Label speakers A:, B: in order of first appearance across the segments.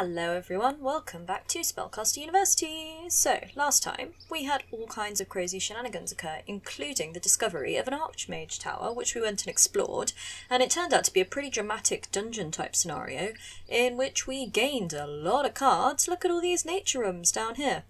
A: Hello everyone, welcome back to Spellcaster University! So, last time, we had all kinds of crazy shenanigans occur, including the discovery of an Archmage Tower, which we went and explored, and it turned out to be a pretty dramatic dungeon type scenario, in which we gained a lot of cards. Look at all these nature rooms down here.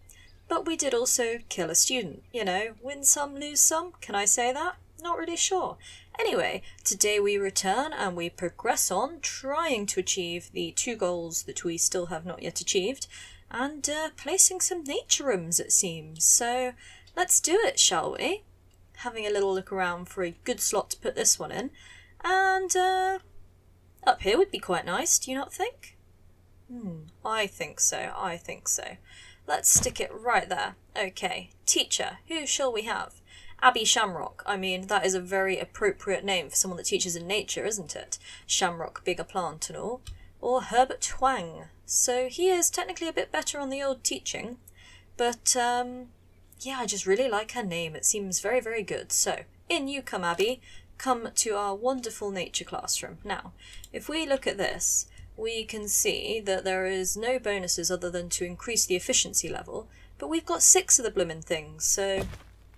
A: But we did also kill a student, you know, win some, lose some, can I say that? Not really sure. Anyway, today we return and we progress on, trying to achieve the two goals that we still have not yet achieved, and uh, placing some nature rooms, it seems. So let's do it, shall we? Having a little look around for a good slot to put this one in. And uh, up here would be quite nice, do you not think? Hmm, I think so, I think so. Let's stick it right there. Okay, teacher, who shall we have? Abby Shamrock. I mean, that is a very appropriate name for someone that teaches in nature, isn't it? Shamrock, bigger plant and all. Or Herbert Twang. So he is technically a bit better on the old teaching. But, um, yeah, I just really like her name. It seems very, very good. So, in you come, Abby. Come to our wonderful nature classroom. Now, if we look at this, we can see that there is no bonuses other than to increase the efficiency level, but we've got six of the bloomin' things, so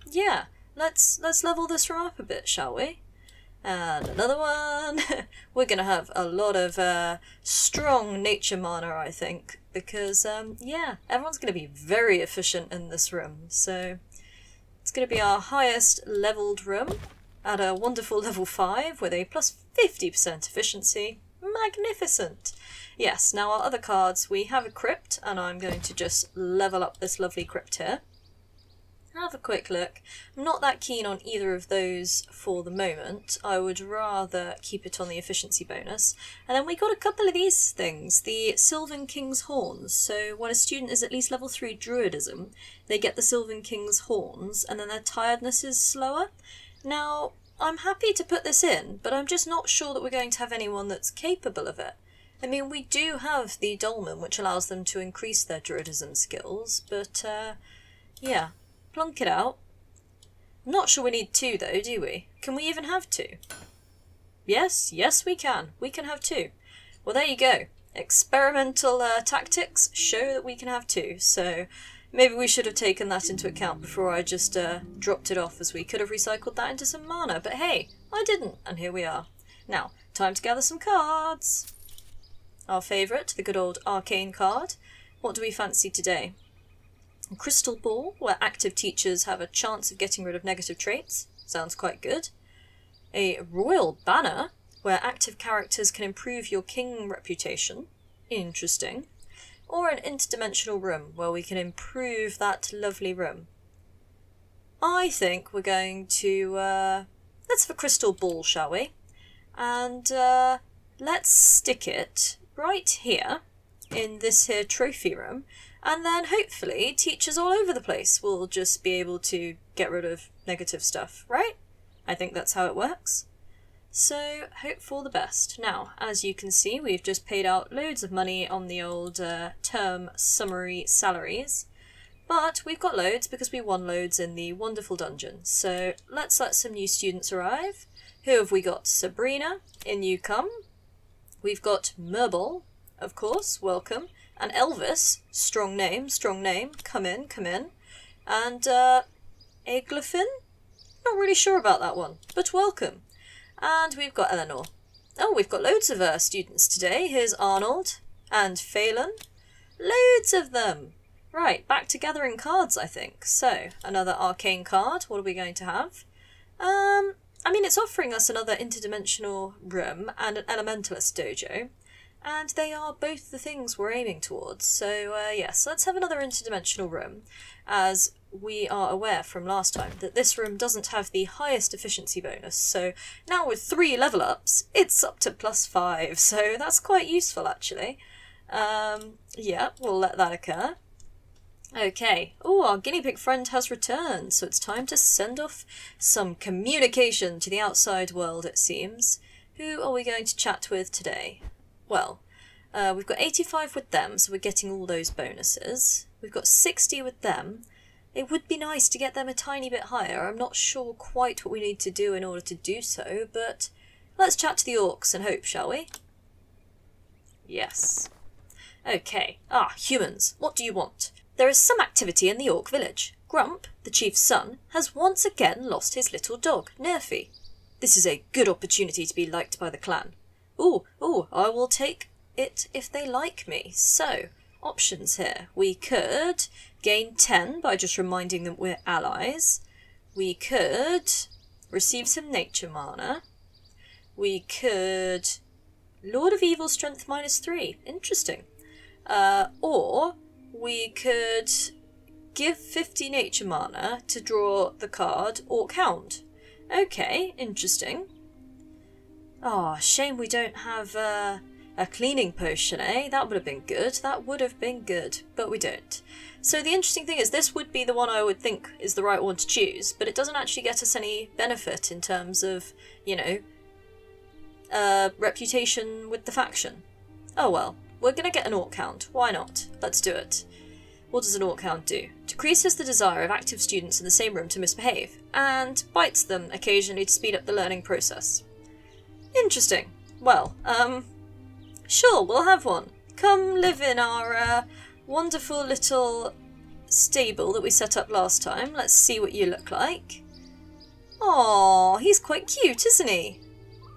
A: yeah, let's let's level this room up a bit, shall we? And another one. We're gonna have a lot of uh, strong nature mana, I think, because um, yeah, everyone's gonna be very efficient in this room. So it's gonna be our highest leveled room at a wonderful level five with a plus fifty percent efficiency. Magnificent. Yes. Now our other cards, we have a crypt, and I'm going to just level up this lovely crypt here have a quick look. I'm not that keen on either of those for the moment. I would rather keep it on the efficiency bonus. And then we got a couple of these things, the Sylvan King's Horns. So when a student is at least level 3 Druidism, they get the Sylvan King's Horns, and then their tiredness is slower. Now, I'm happy to put this in, but I'm just not sure that we're going to have anyone that's capable of it. I mean, we do have the Dolmen, which allows them to increase their Druidism skills, but, uh, yeah, plonk it out. I'm not sure we need two though, do we? Can we even have two? Yes, yes we can. We can have two. Well, there you go. Experimental uh, tactics show that we can have two, so maybe we should have taken that into account before I just uh, dropped it off as we could have recycled that into some mana, but hey, I didn't, and here we are. Now, time to gather some cards. Our favourite, the good old arcane card. What do we fancy today? Crystal Ball, where active teachers have a chance of getting rid of negative traits. Sounds quite good. A Royal Banner, where active characters can improve your king reputation. Interesting. Or an interdimensional room, where we can improve that lovely room. I think we're going to, uh, let's have a crystal ball, shall we? And, uh, let's stick it right here in this here trophy room and then hopefully teachers all over the place will just be able to get rid of negative stuff, right? I think that's how it works. So, hope for the best. Now, as you can see, we've just paid out loads of money on the old uh, term summary salaries. But we've got loads because we won loads in the wonderful dungeon. So let's let some new students arrive. Who have we got? Sabrina, in you come. We've got Merbol, of course, welcome. And Elvis, strong name, strong name, come in, come in. And uh, Eglifin? Not really sure about that one, but welcome. And we've got Eleanor. Oh, we've got loads of uh, students today. Here's Arnold and Phelan. Loads of them. Right, back to gathering cards, I think. So, another arcane card. What are we going to have? Um, I mean, it's offering us another interdimensional room and an elementalist dojo and they are both the things we're aiming towards. So, uh, yes, let's have another interdimensional room, as we are aware from last time that this room doesn't have the highest efficiency bonus. So, now with three level ups, it's up to plus five, so that's quite useful actually. Um, yeah, we'll let that occur. Okay. Oh, our guinea pig friend has returned, so it's time to send off some communication to the outside world, it seems. Who are we going to chat with today? Well, uh, we've got 85 with them, so we're getting all those bonuses. We've got 60 with them. It would be nice to get them a tiny bit higher. I'm not sure quite what we need to do in order to do so, but let's chat to the orcs and hope, shall we? Yes. Okay. Ah, humans, what do you want? There is some activity in the Orc village. Grump, the chief's son, has once again lost his little dog, Nerfy. This is a good opportunity to be liked by the clan. Ooh, ooh, I will take it if they like me. So, options here. We could gain 10 by just reminding them we're allies. We could receive some nature mana. We could Lord of Evil strength minus 3. Interesting. Uh, or we could give 50 nature mana to draw the card Orc Hound. Okay, interesting. Oh, shame we don't have uh, a cleaning potion, eh? That would have been good. That would have been good, but we don't. So the interesting thing is this would be the one I would think is the right one to choose, but it doesn't actually get us any benefit in terms of, you know, uh, reputation with the faction. Oh well, we're gonna get an Orc Hound. Why not? Let's do it. What does an Orc Hound do? Decreases the desire of active students in the same room to misbehave, and bites them occasionally to speed up the learning process. Interesting. Well, um, sure, we'll have one. Come live in our uh, wonderful little stable that we set up last time. Let's see what you look like. Oh, he's quite cute, isn't he?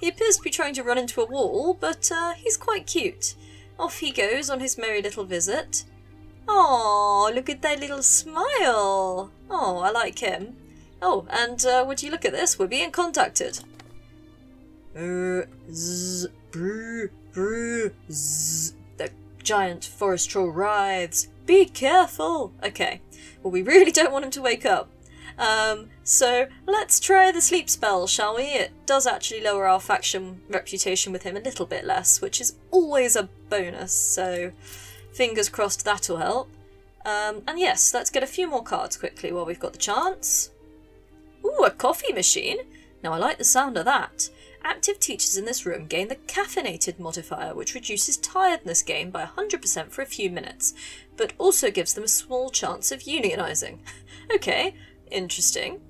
A: He appears to be trying to run into a wall, but uh, he's quite cute. Off he goes on his merry little visit. Oh, look at that little smile. Oh, I like him. Oh, and uh, would you look at this? We're being contacted. Uh, zzz, brr, brr, zzz. The giant forest troll writhes. Be careful! Okay, well, we really don't want him to wake up. Um, so let's try the sleep spell, shall we? It does actually lower our faction reputation with him a little bit less, which is always a bonus, so fingers crossed that'll help. Um, and yes, let's get a few more cards quickly while we've got the chance. Ooh, a coffee machine! Now I like the sound of that. Active teachers in this room gain the caffeinated modifier, which reduces tiredness gain by 100% for a few minutes, but also gives them a small chance of unionising. okay, interesting.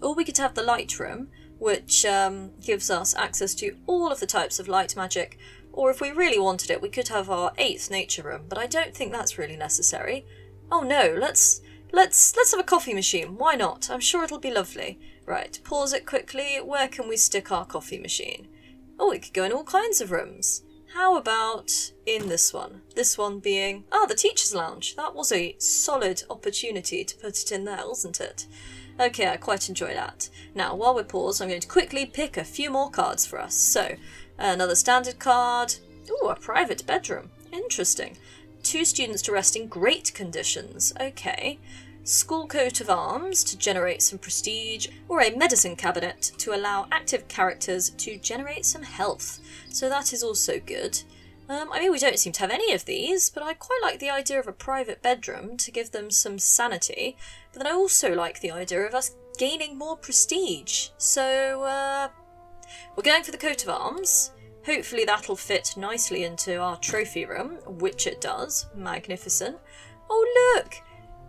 A: Or we could have the light room, which um, gives us access to all of the types of light magic. Or if we really wanted it, we could have our eighth nature room, but I don't think that's really necessary. Oh no, let's let's let's have a coffee machine. Why not? I'm sure it'll be lovely. Right, pause it quickly. Where can we stick our coffee machine? Oh, it could go in all kinds of rooms. How about in this one? This one being, ah, the teacher's lounge. That was a solid opportunity to put it in there, wasn't it? Okay, I quite enjoy that. Now, while we're paused, I'm going to quickly pick a few more cards for us. So, another standard card. Ooh, a private bedroom. Interesting. Two students to rest in great conditions. Okay school coat of arms to generate some prestige, or a medicine cabinet to allow active characters to generate some health. So that is also good. Um, I mean, we don't seem to have any of these, but I quite like the idea of a private bedroom to give them some sanity. But then I also like the idea of us gaining more prestige. So, uh, we're going for the coat of arms. Hopefully that'll fit nicely into our trophy room, which it does. Magnificent. Oh, look!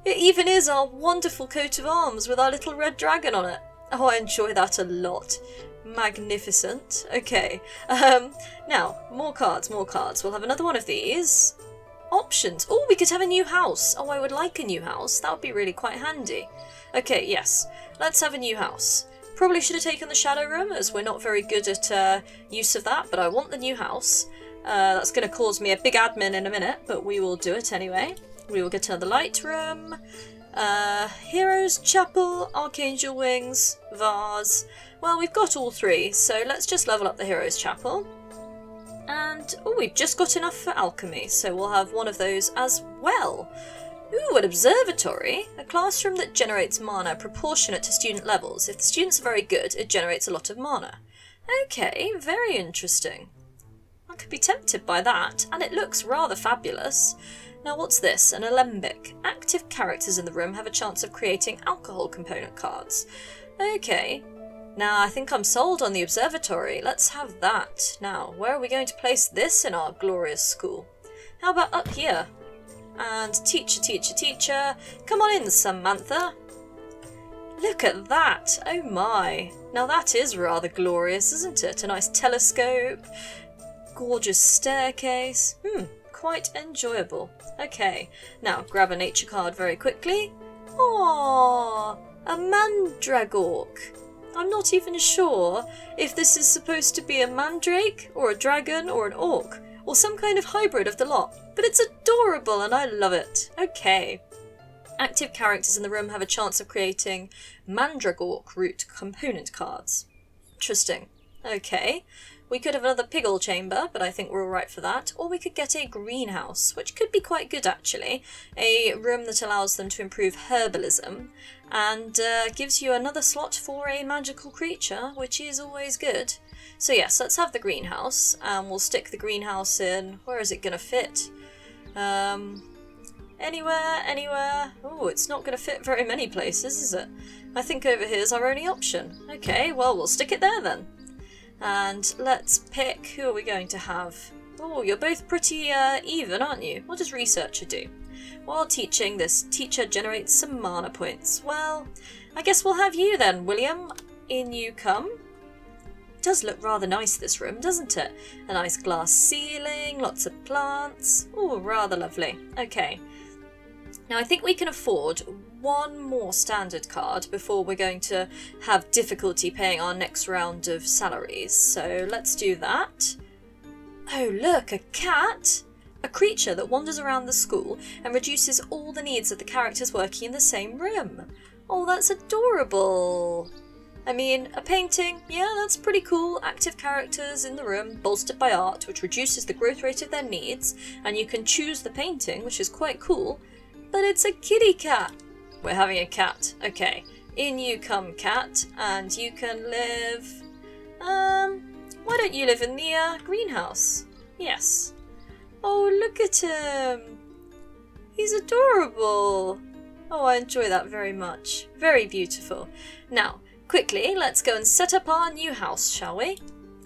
A: It even is our wonderful coat of arms with our little red dragon on it. Oh, I enjoy that a lot. Magnificent. Okay. Um, now, more cards, more cards. We'll have another one of these. Options. Oh, we could have a new house. Oh, I would like a new house. That would be really quite handy. Okay, yes. Let's have a new house. Probably should have taken the shadow room as we're not very good at uh, use of that, but I want the new house. Uh, that's going to cause me a big admin in a minute, but we will do it anyway. We will get to the light room. Uh, Heroes Chapel, Archangel Wings, Vase. Well, we've got all three, so let's just level up the Heroes Chapel. And, oh, we've just got enough for alchemy, so we'll have one of those as well. Ooh, an observatory. A classroom that generates mana proportionate to student levels. If the students are very good, it generates a lot of mana. Okay, very interesting. I could be tempted by that, and it looks rather fabulous. Now what's this? An alembic. Active characters in the room have a chance of creating alcohol component cards. Okay. Now I think I'm sold on the observatory. Let's have that. Now, where are we going to place this in our glorious school? How about up here? And teacher, teacher, teacher. Come on in, Samantha. Look at that! Oh my! Now that is rather glorious, isn't it? A nice telescope, gorgeous staircase. Hmm, quite enjoyable. Okay, now grab a nature card very quickly. Aww, a mandragork. I'm not even sure if this is supposed to be a mandrake, or a dragon, or an orc, or some kind of hybrid of the lot, but it's adorable and I love it. Okay. Active characters in the room have a chance of creating mandragork root component cards. Interesting. Okay. We could have another piggle chamber, but I think we're alright for that. Or we could get a greenhouse, which could be quite good actually. A room that allows them to improve herbalism and uh, gives you another slot for a magical creature, which is always good. So yes, let's have the greenhouse, and we'll stick the greenhouse in... Where is it going to fit? Um, anywhere, anywhere... Oh, it's not going to fit very many places, is it? I think over here is our only option. Okay, well, we'll stick it there then. And let's pick who are we going to have. Oh, you're both pretty uh, even, aren't you? What does researcher do? While teaching, this teacher generates some mana points. Well, I guess we'll have you then, William. In you come. It does look rather nice, this room, doesn't it? A nice glass ceiling, lots of plants. Oh, rather lovely. Okay. Now, I think we can afford one more standard card before we're going to have difficulty paying our next round of salaries. So let's do that. Oh, look, a cat! A creature that wanders around the school and reduces all the needs of the characters working in the same room. Oh, that's adorable! I mean, a painting, yeah, that's pretty cool. Active characters in the room, bolstered by art, which reduces the growth rate of their needs, and you can choose the painting, which is quite cool. But it's a kitty cat. We're having a cat. Okay. In you come, cat, and you can live... Um, why don't you live in the uh, greenhouse? Yes. Oh, look at him! He's adorable! Oh, I enjoy that very much. Very beautiful. Now, quickly, let's go and set up our new house, shall we?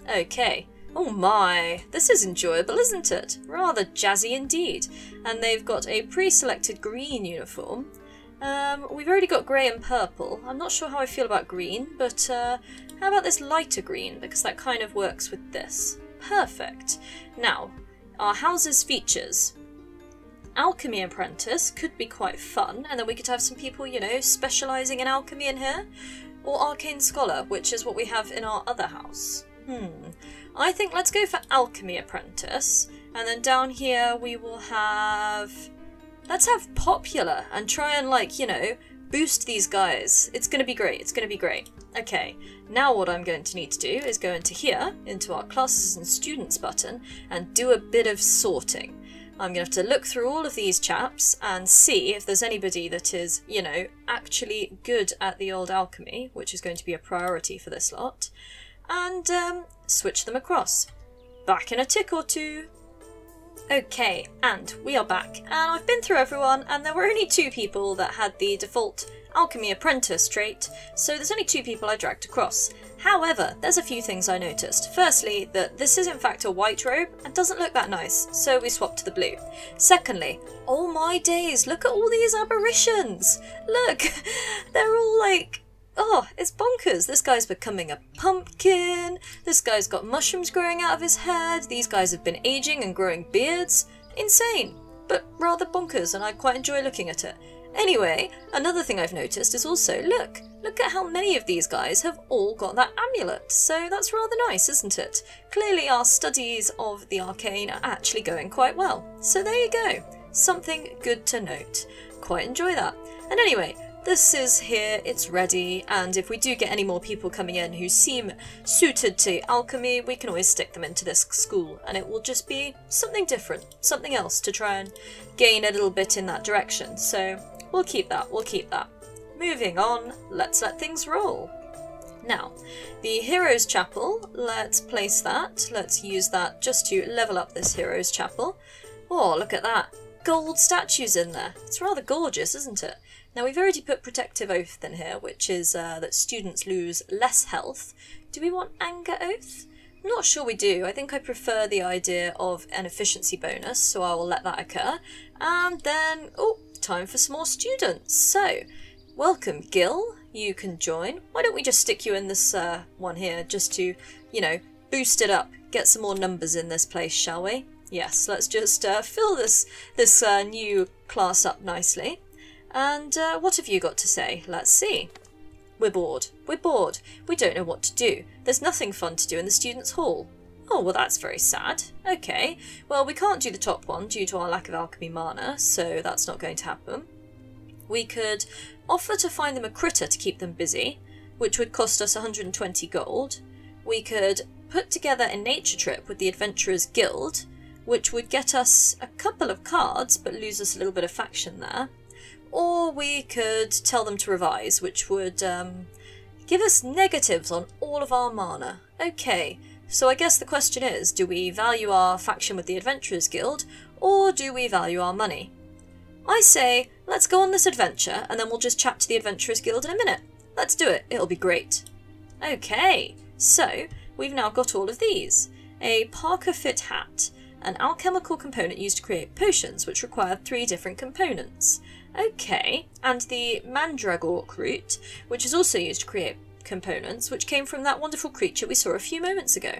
A: Okay. Oh my, this is enjoyable, isn't it? Rather jazzy indeed. And they've got a pre-selected green uniform. Um, we've already got grey and purple. I'm not sure how I feel about green, but uh, how about this lighter green? Because that kind of works with this. Perfect. Now, our house's features. Alchemy Apprentice could be quite fun, and then we could have some people, you know, specialising in alchemy in here. Or Arcane Scholar, which is what we have in our other house. Hmm. I think let's go for Alchemy Apprentice, and then down here we will have Let's have popular and try and like, you know, boost these guys. It's going to be great. It's going to be great. Okay, now what I'm going to need to do is go into here, into our classes and students button, and do a bit of sorting. I'm going to have to look through all of these chaps and see if there's anybody that is, you know, actually good at the old alchemy, which is going to be a priority for this lot, and um, switch them across. Back in a tick or two. Okay, and we are back. And I've been through everyone, and there were only two people that had the default Alchemy Apprentice trait, so there's only two people I dragged across. However, there's a few things I noticed. Firstly, that this is in fact a white robe and doesn't look that nice, so we swapped to the blue. Secondly, oh my days, look at all these aberrations! Look, they're all like oh, it's bonkers. This guy's becoming a pumpkin. This guy's got mushrooms growing out of his head. These guys have been aging and growing beards. Insane, but rather bonkers, and I quite enjoy looking at it. Anyway, another thing I've noticed is also look, look at how many of these guys have all got that amulet. So that's rather nice, isn't it? Clearly, our studies of the arcane are actually going quite well. So there you go. Something good to note. Quite enjoy that. And anyway, this is here, it's ready, and if we do get any more people coming in who seem suited to alchemy, we can always stick them into this school, and it will just be something different, something else to try and gain a little bit in that direction. So we'll keep that, we'll keep that. Moving on, let's let things roll. Now, the Heroes Chapel, let's place that. Let's use that just to level up this Heroes Chapel. Oh, look at that. Gold statues in there. It's rather gorgeous, isn't it? Now we've already put Protective Oath in here, which is uh, that students lose less health. Do we want Anger Oath? I'm not sure we do. I think I prefer the idea of an efficiency bonus, so I will let that occur. And then, oh, time for some more students. So, welcome Gil, you can join. Why don't we just stick you in this uh, one here, just to, you know, boost it up, get some more numbers in this place, shall we? Yes, let's just uh, fill this this uh, new class up nicely. And uh, what have you got to say? Let's see. We're bored. We're bored. We don't know what to do. There's nothing fun to do in the students' hall. Oh, well, that's very sad. Okay. Well, we can't do the top one due to our lack of alchemy mana, so that's not going to happen. We could offer to find them a critter to keep them busy, which would cost us 120 gold. We could put together a nature trip with the Adventurers Guild, which would get us a couple of cards but lose us a little bit of faction there. Or we could tell them to revise, which would um, give us negatives on all of our mana. Okay, so I guess the question is do we value our faction with the Adventurers Guild, or do we value our money? I say, let's go on this adventure, and then we'll just chat to the Adventurers Guild in a minute. Let's do it, it'll be great. Okay, so we've now got all of these. A Parker Fit hat, an alchemical component used to create potions, which require three different components. Okay, and the Mandragork root, which is also used to create components, which came from that wonderful creature we saw a few moments ago.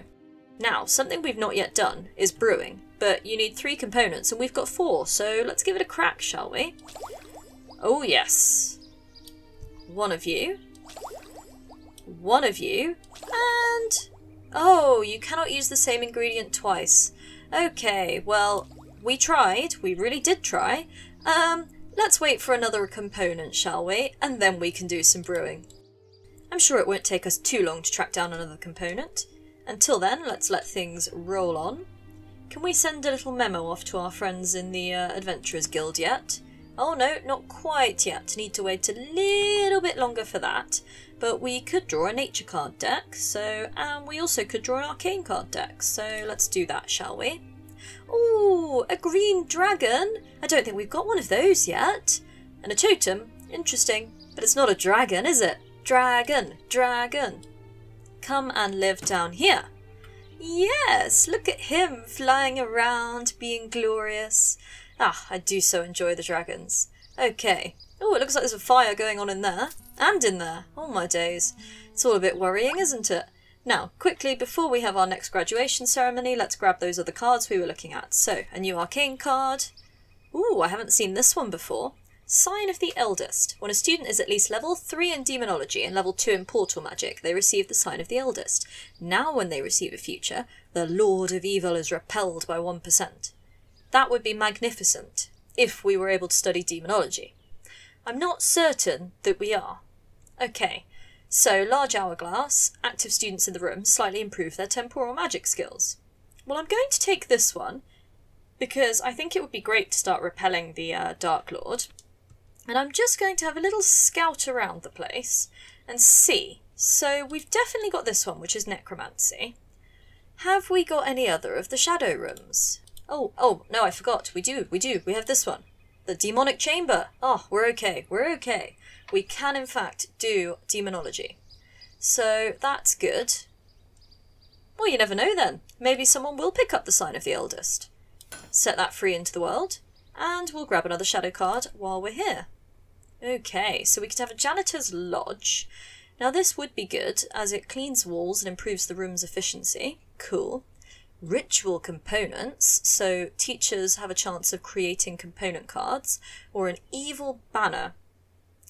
A: Now, something we've not yet done is brewing, but you need three components and we've got four, so let's give it a crack, shall we? Oh yes. One of you. One of you. And... Oh, you cannot use the same ingredient twice. Okay, well, we tried. We really did try. Um, let's wait for another component, shall we? And then we can do some brewing. I'm sure it won't take us too long to track down another component. Until then, let's let things roll on. Can we send a little memo off to our friends in the uh, Adventurers Guild yet? Oh no, not quite yet. Need to wait a little bit longer for that. But we could draw a nature card deck, so and we also could draw an arcane card deck. So let's do that, shall we? Ooh, a green dragon. I don't think we've got one of those yet. And a totem. Interesting. But it's not a dragon, is it? Dragon, dragon. Come and live down here. Yes, look at him flying around, being glorious. Ah, I do so enjoy the dragons. Okay. Oh, it looks like there's a fire going on in there. And in there. Oh my days. It's all a bit worrying, isn't it? Now, quickly, before we have our next graduation ceremony, let's grab those other cards we were looking at. So, a new arcane card. Ooh, I haven't seen this one before. Sign of the Eldest. When a student is at least level 3 in Demonology and level 2 in Portal Magic, they receive the Sign of the Eldest. Now when they receive a future, the Lord of Evil is repelled by 1%. That would be magnificent, if we were able to study Demonology. I'm not certain that we are. Okay, so large hourglass, active students in the room slightly improve their temporal magic skills. Well, I'm going to take this one, because I think it would be great to start repelling the uh, Dark Lord. And I'm just going to have a little scout around the place and see. So we've definitely got this one, which is necromancy. Have we got any other of the shadow rooms? Oh, oh, no, I forgot. We do, we do. We have this one. The demonic chamber. Oh, we're okay. We're okay. We can, in fact, do demonology. So that's good. Well, you never know then. Maybe someone will pick up the sign of the eldest. Set that free into the world. And we'll grab another shadow card while we're here. Okay, so we could have a janitor's lodge. Now this would be good, as it cleans walls and improves the room's efficiency. Cool. Ritual components, so teachers have a chance of creating component cards, or an evil banner.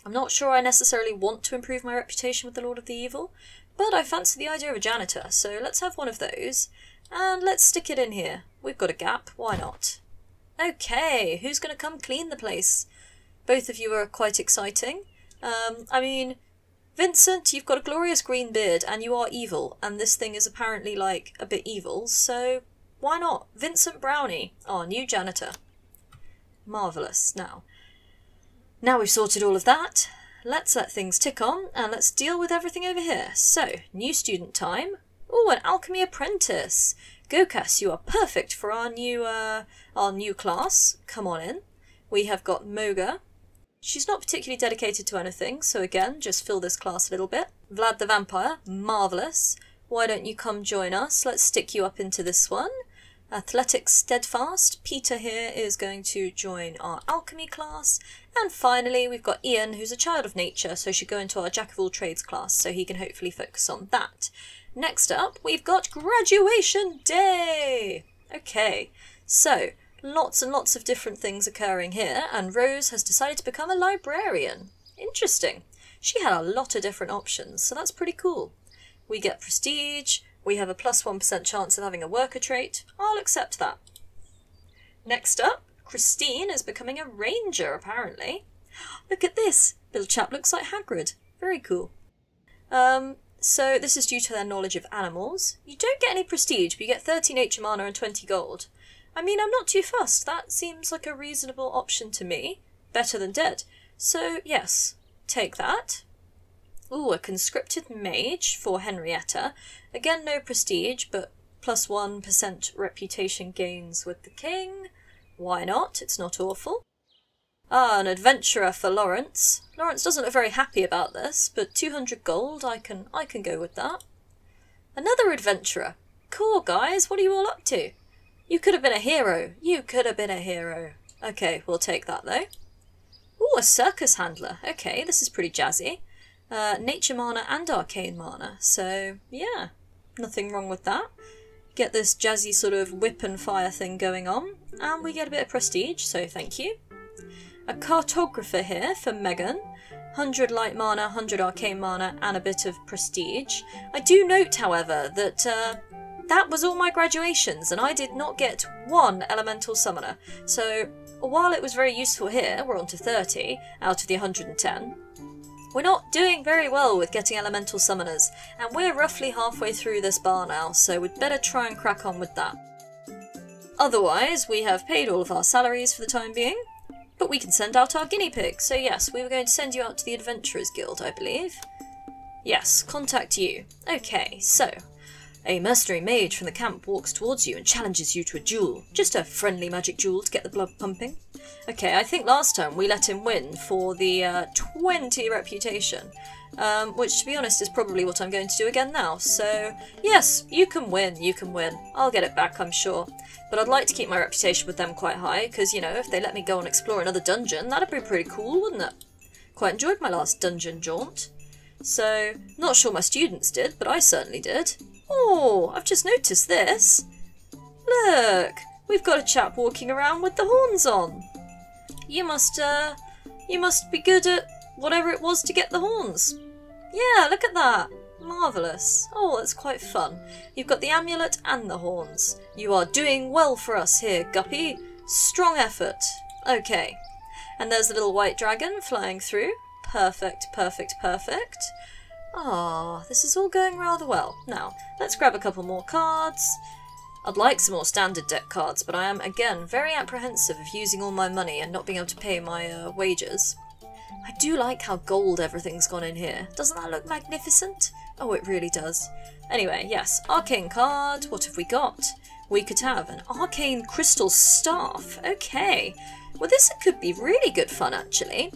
A: I'm not sure I necessarily want to improve my reputation with the Lord of the Evil, but I fancy the idea of a janitor, so let's have one of those. And let's stick it in here. We've got a gap, why not? Okay, who's going to come clean the place? Both of you are quite exciting. Um, I mean, Vincent, you've got a glorious green beard and you are evil, and this thing is apparently like a bit evil, so why not? Vincent Brownie, our new janitor. Marvellous. Now, now we've sorted all of that, let's let things tick on and let's deal with everything over here. So, new student time. Oh, an alchemy apprentice. Gokas, you are perfect for our new uh, our new class. Come on in. We have got Moga, She's not particularly dedicated to anything, so again, just fill this class a little bit. Vlad the Vampire, marvellous. Why don't you come join us? Let's stick you up into this one. Athletic Steadfast. Peter here is going to join our Alchemy class. And finally, we've got Ian, who's a child of nature, so should go into our Jack of all trades class, so he can hopefully focus on that. Next up, we've got Graduation Day! Okay, So, lots and lots of different things occurring here, and Rose has decided to become a librarian. Interesting. She had a lot of different options, so that's pretty cool. We get prestige, we have a plus 1 chance of having a worker trait. I'll accept that. Next up, Christine is becoming a ranger, apparently. Look at this! Little chap looks like Hagrid. Very cool. Um, so this is due to their knowledge of animals. You don't get any prestige, but you get 30 nature mana and 20 gold. I mean, I'm not too fussed. That seems like a reasonable option to me. Better than dead. So, yes, take that. Ooh, a conscripted mage for Henrietta. Again, no prestige, but plus 1 reputation gains with the king. Why not? It's not awful. Ah, an adventurer for Lawrence. Lawrence doesn't look very happy about this, but 200 gold, I can I can go with that. Another adventurer. Cool, guys, what are you all up to? You could have been a hero. You could have been a hero. Okay, we'll take that though. Ooh, a circus handler. Okay, this is pretty jazzy. Uh, nature mana and arcane mana, so yeah, nothing wrong with that. Get this jazzy sort of whip and fire thing going on, and we get a bit of prestige, so thank you. A cartographer here for Megan. 100 light mana, 100 arcane mana, and a bit of prestige. I do note, however, that uh, that was all my graduations, and I did not get one elemental summoner. So while it was very useful here, we're on to 30 out of the 110. We're not doing very well with getting elemental summoners, and we're roughly halfway through this bar now, so we'd better try and crack on with that. Otherwise, we have paid all of our salaries for the time being, but we can send out our guinea pig. So yes, we were going to send you out to the Adventurers Guild, I believe. Yes, contact you. Okay, so a mercenary mage from the camp walks towards you and challenges you to a duel. Just a friendly magic duel to get the blood pumping. Okay, I think last time we let him win for the uh, 20 reputation, um, which to be honest is probably what I'm going to do again now. So yes, you can win, you can win. I'll get it back, I'm sure. But I'd like to keep my reputation with them quite high, because, you know, if they let me go and explore another dungeon, that'd be pretty cool, wouldn't it? Quite enjoyed my last dungeon jaunt. So, not sure my students did, but I certainly did. Oh, I've just noticed this. Look, we've got a chap walking around with the horns on. You must, uh, you must be good at whatever it was to get the horns. Yeah, look at that. Marvellous. Oh, that's quite fun. You've got the amulet and the horns. You are doing well for us here, Guppy. Strong effort. Okay. And there's the little white dragon flying through. Perfect, perfect, perfect. Ah, this is all going rather well. Now, let's grab a couple more cards. I'd like some more standard deck cards, but I am, again, very apprehensive of using all my money and not being able to pay my uh, wages. I do like how gold everything's gone in here. Doesn't that look magnificent? Oh, it really does. Anyway, yes, arcane card. What have we got? We could have an arcane crystal staff. Okay. Well, this could be really good fun, actually.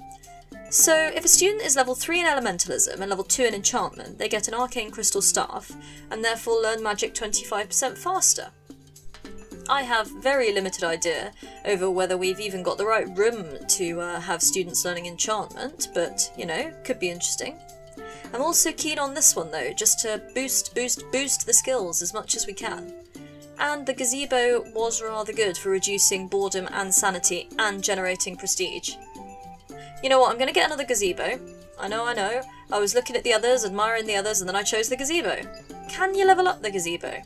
A: So, if a student is level 3 in Elementalism and level 2 in Enchantment, they get an Arcane Crystal Staff, and therefore learn magic 25% faster. I have very limited idea over whether we've even got the right room to uh, have students learning enchantment, but, you know, could be interesting. I'm also keen on this one though, just to boost, boost, boost the skills as much as we can. And the gazebo was rather good for reducing boredom and sanity and generating prestige. You know what, I'm gonna get another gazebo. I know, I know. I was looking at the others, admiring the others, and then I chose the gazebo. Can you level up the gazebo?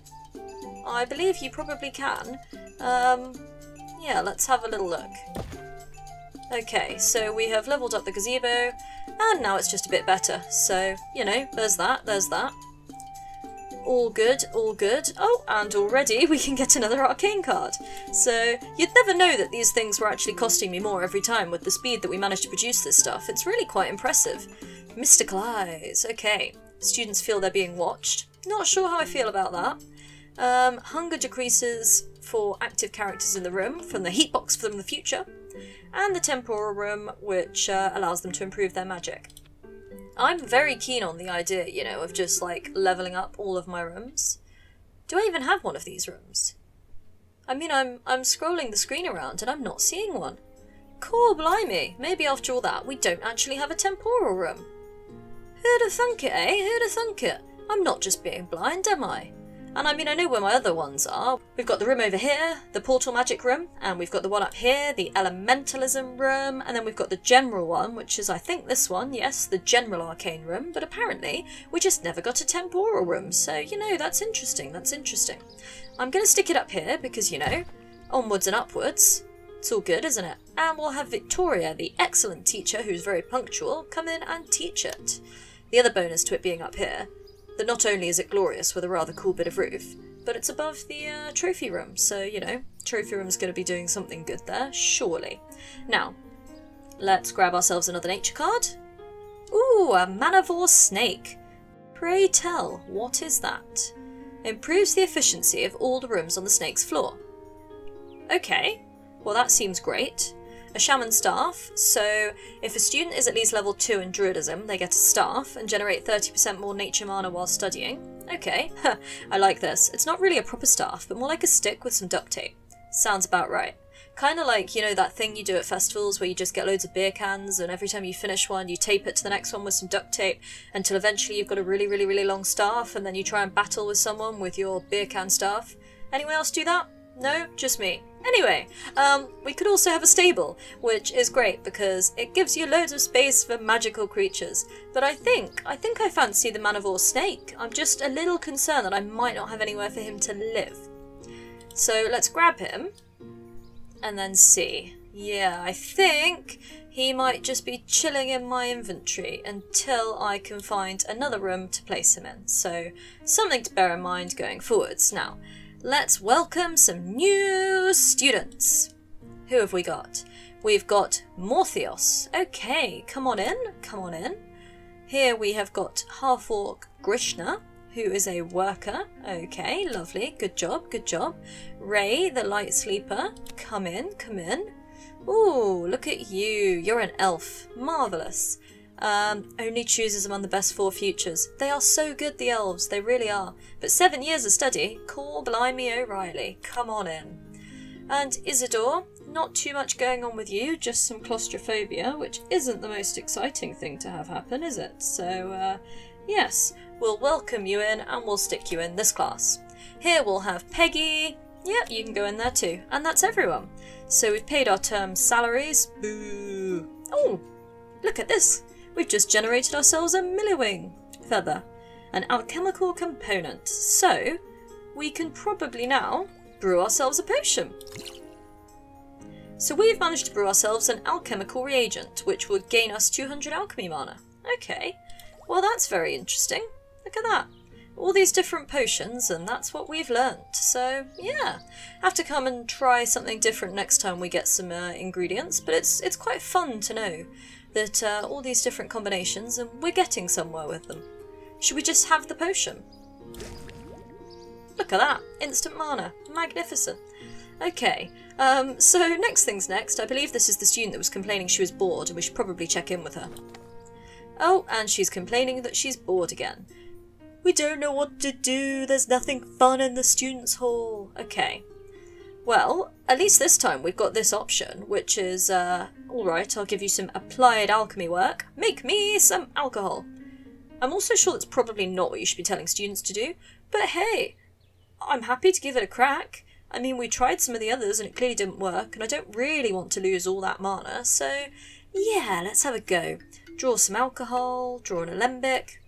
A: I believe you probably can. Um, yeah, let's have a little look. Okay, so we have leveled up the gazebo, and now it's just a bit better. So, you know, there's that, there's that. All good, all good. Oh, and already we can get another arcane card. So, you'd never know that these things were actually costing me more every time with the speed that we managed to produce this stuff. It's really quite impressive. Mystical Eyes, okay. Students feel they're being watched. Not sure how I feel about that. Um, hunger decreases for active characters in the room from the heat box from the future, and the temporal room, which uh, allows them to improve their magic. I'm very keen on the idea, you know, of just like leveling up all of my rooms. Do I even have one of these rooms? I mean, I'm I'm scrolling the screen around and I'm not seeing one. Core blimey, maybe after all that we don't actually have a temporal room. Who'd have thunk it, eh? Who'd have thunk it? I'm not just being blind, am I? And I mean, I know where my other ones are. We've got the room over here, the portal magic room, and we've got the one up here, the elementalism room, and then we've got the general one, which is, I think, this one, yes, the general arcane room, but apparently we just never got a temporal room, so, you know, that's interesting, that's interesting. I'm going to stick it up here because, you know, onwards and upwards. It's all good, isn't it? And we'll have Victoria, the excellent teacher who's very punctual, come in and teach it. The other bonus to it being up here, that not only is it glorious with a rather cool bit of roof, but it's above the uh, trophy room, so, you know, trophy room's going to be doing something good there, surely. Now, let's grab ourselves another nature card. Ooh, a Manivore Snake. Pray tell, what is that? Improves the efficiency of all the rooms on the snake's floor. Okay, well that seems great. A shaman staff, so if a student is at least level 2 in druidism, they get a staff and generate 30% more nature mana while studying. Okay, I like this. It's not really a proper staff, but more like a stick with some duct tape. Sounds about right. Kind of like, you know, that thing you do at festivals where you just get loads of beer cans and every time you finish one you tape it to the next one with some duct tape until eventually you've got a really, really, really long staff and then you try and battle with someone with your beer can staff. Anyone else do that? No? Just me. Anyway, um, we could also have a stable, which is great because it gives you loads of space for magical creatures. But I think, I think I fancy the Manivore snake. I'm just a little concerned that I might not have anywhere for him to live. So let's grab him and then see. Yeah, I think he might just be chilling in my inventory until I can find another room to place him in. So something to bear in mind going forwards. Now, let's welcome some new students. Who have we got? We've got Morthios. Okay, come on in, come on in. Here we have got Half-Orc Grishna, who is a worker. Okay, lovely, good job, good job. Ray, the light sleeper, come in, come in. Ooh, look at you, you're an elf. Marvellous. Um, only chooses among the best four futures. They are so good, the elves, they really are. But seven years of study, call Blimey O'Reilly, come on in. And Isidore, not too much going on with you, just some claustrophobia, which isn't the most exciting thing to have happen, is it? So, uh, yes, we'll welcome you in and we'll stick you in this class. Here we'll have Peggy. Yep, you can go in there too. And that's everyone. So we've paid our term salaries. Boo. Oh, look at this. We've just generated ourselves a Milliwing feather, an alchemical component. So we can probably now brew ourselves a potion. So we've managed to brew ourselves an alchemical reagent, which would gain us 200 alchemy mana. Okay, well that's very interesting. Look at that. All these different potions, and that's what we've learnt. So, yeah. Have to come and try something different next time we get some uh, ingredients, but it's, it's quite fun to know that uh, all these different combinations, and we're getting somewhere with them. Should we just have the potion? Look at that! Instant mana. Magnificent. Okay, um, so next thing's next. I believe this is the student that was complaining she was bored, and we should probably check in with her. Oh, and she's complaining that she's bored again. We don't know what to do, there's nothing fun in the students' hall. Okay. Well, at least this time we've got this option, which is, uh, alright, I'll give you some applied alchemy work. Make me some alcohol. I'm also sure that's probably not what you should be telling students to do, but hey, I'm happy to give it a crack. I mean, we tried some of the others and it clearly didn't work, and I don't really want to lose all that mana, so yeah, let's have a go draw some alcohol, draw an alembic.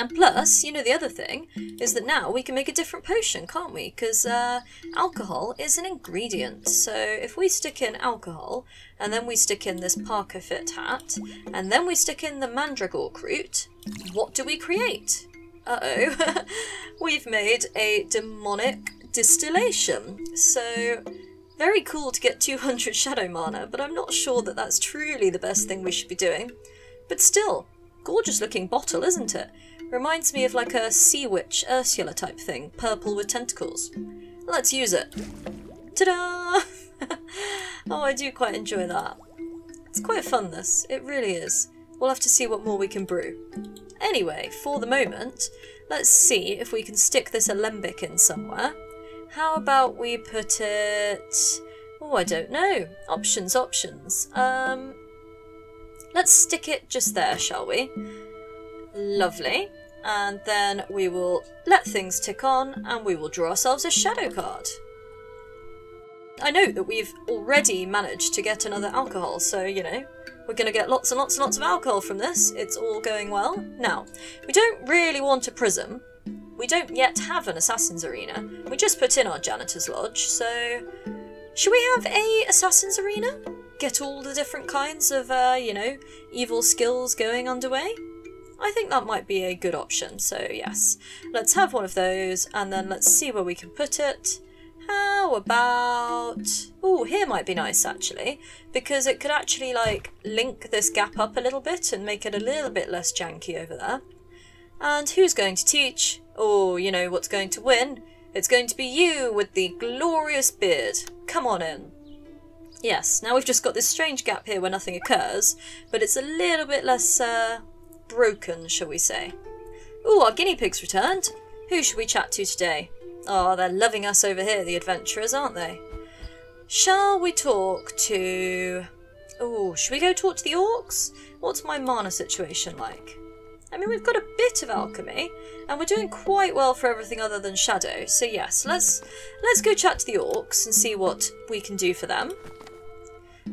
A: And plus, you know, the other thing is that now we can make a different potion, can't we? Because uh, alcohol is an ingredient. So if we stick in alcohol, and then we stick in this Parker Fit hat, and then we stick in the Mandragork root, what do we create? Uh-oh. We've made a demonic distillation. So very cool to get 200 shadow mana, but I'm not sure that that's truly the best thing we should be doing. But still, gorgeous looking bottle, isn't it? Reminds me of like a sea witch Ursula type thing, purple with tentacles. Let's use it. Ta-da! oh, I do quite enjoy that. It's quite fun, this. It really is. We'll have to see what more we can brew. Anyway, for the moment, let's see if we can stick this alembic in somewhere. How about we put it... Oh, I don't know. Options, options. Um, let's stick it just there, shall we? Lovely. And then we will let things tick on and we will draw ourselves a shadow card. I note that we've already managed to get another alcohol, so you know, we're going to get lots and lots and lots of alcohol from this. It's all going well. Now, we don't really want a prism. We don't yet have an assassin's arena. We just put in our janitor's lodge, so should we have a assassin's arena? Get all the different kinds of, uh, you know, evil skills going underway? I think that might be a good option, so yes. Let's have one of those, and then let's see where we can put it. How about... Oh, here might be nice, actually, because it could actually, like, link this gap up a little bit and make it a little bit less janky over there. And who's going to teach? Oh, you know what's going to win? It's going to be you with the glorious beard. Come on in. Yes, now we've just got this strange gap here where nothing occurs, but it's a little bit less, uh, broken, shall we say. Ooh, our guinea pigs returned. Who should we chat to today? Oh, they're loving us over here, the adventurers, aren't they? Shall we talk to... Oh, should we go talk to the orcs? What's my mana situation like? I mean, we've got a bit of alchemy, and we're doing quite well for everything other than shadow. So yes, let's let's go chat to the orcs and see what we can do for them.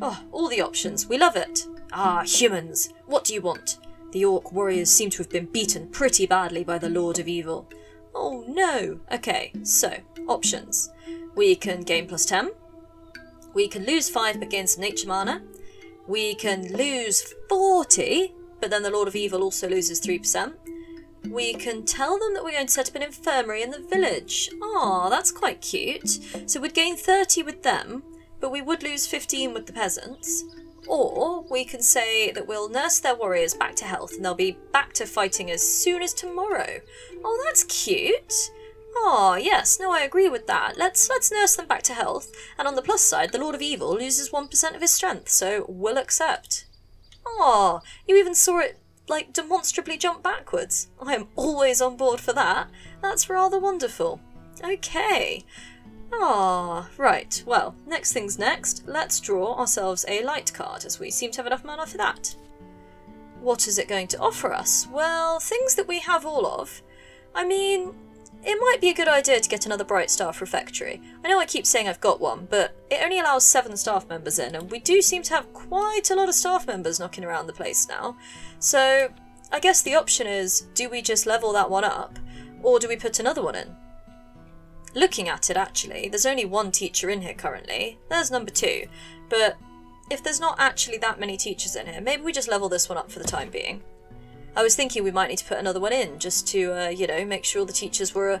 A: Oh, all the options. We love it. Ah, humans. What do you want? The orc warriors seem to have been beaten pretty badly by the Lord of Evil. Oh no! Okay, so, options. We can gain plus 10. We can lose 5 but gain some nature mana. We can lose 40, but then the Lord of Evil also loses 3%. We can tell them that we're going to set up an infirmary in the village. Ah, that's quite cute. So we'd gain 30 with them, but we would lose 15 with the peasants. Or we can say that we'll nurse their warriors back to health and they'll be back to fighting as soon as tomorrow. Oh, that's cute. Ah, yes, no, I agree with that. Let's let's nurse them back to health. And on the plus side, the Lord of Evil loses 1% of his strength, so we'll accept. Ah, you even saw it, like, demonstrably jump backwards. I am always on board for that. That's rather wonderful. Okay, Ah, right. Well, next thing's next. Let's draw ourselves a light card, as we seem to have enough mana for that. What is it going to offer us? Well, things that we have all of. I mean, it might be a good idea to get another Bright Staff Refectory. I know I keep saying I've got one, but it only allows seven staff members in, and we do seem to have quite a lot of staff members knocking around the place now. So, I guess the option is, do we just level that one up, or do we put another one in? Looking at it, actually, there's only one teacher in here currently. There's number two. But if there's not actually that many teachers in here, maybe we just level this one up for the time being. I was thinking we might need to put another one in, just to, uh, you know, make sure the teachers were uh,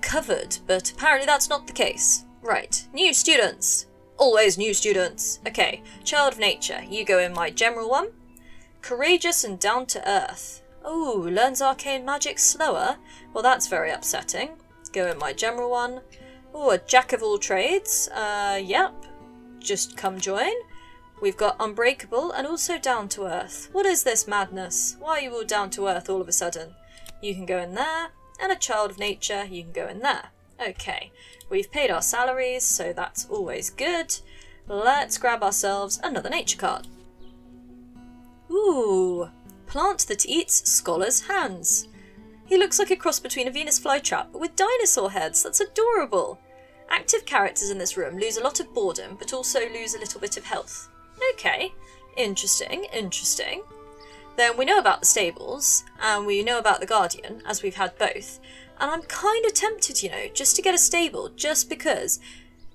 A: covered, but apparently that's not the case. Right, new students. Always new students. Okay, Child of Nature, you go in my general one. Courageous and down to earth. Oh, learns arcane magic slower? Well, that's very upsetting. Go in my general one. Oh, a jack of all trades. Uh, yep. Just come join. We've got Unbreakable and also Down to Earth. What is this madness? Why are you all down to earth all of a sudden? You can go in there. And a Child of Nature, you can go in there. Okay, we've paid our salaries, so that's always good. Let's grab ourselves another nature card. Ooh, plant that eats scholars' hands. He looks like a cross between a Venus flytrap, but with dinosaur heads. That's adorable. Active characters in this room lose a lot of boredom, but also lose a little bit of health. Okay, interesting, interesting. Then we know about the stables, and we know about the Guardian, as we've had both. And I'm kind of tempted, you know, just to get a stable, just because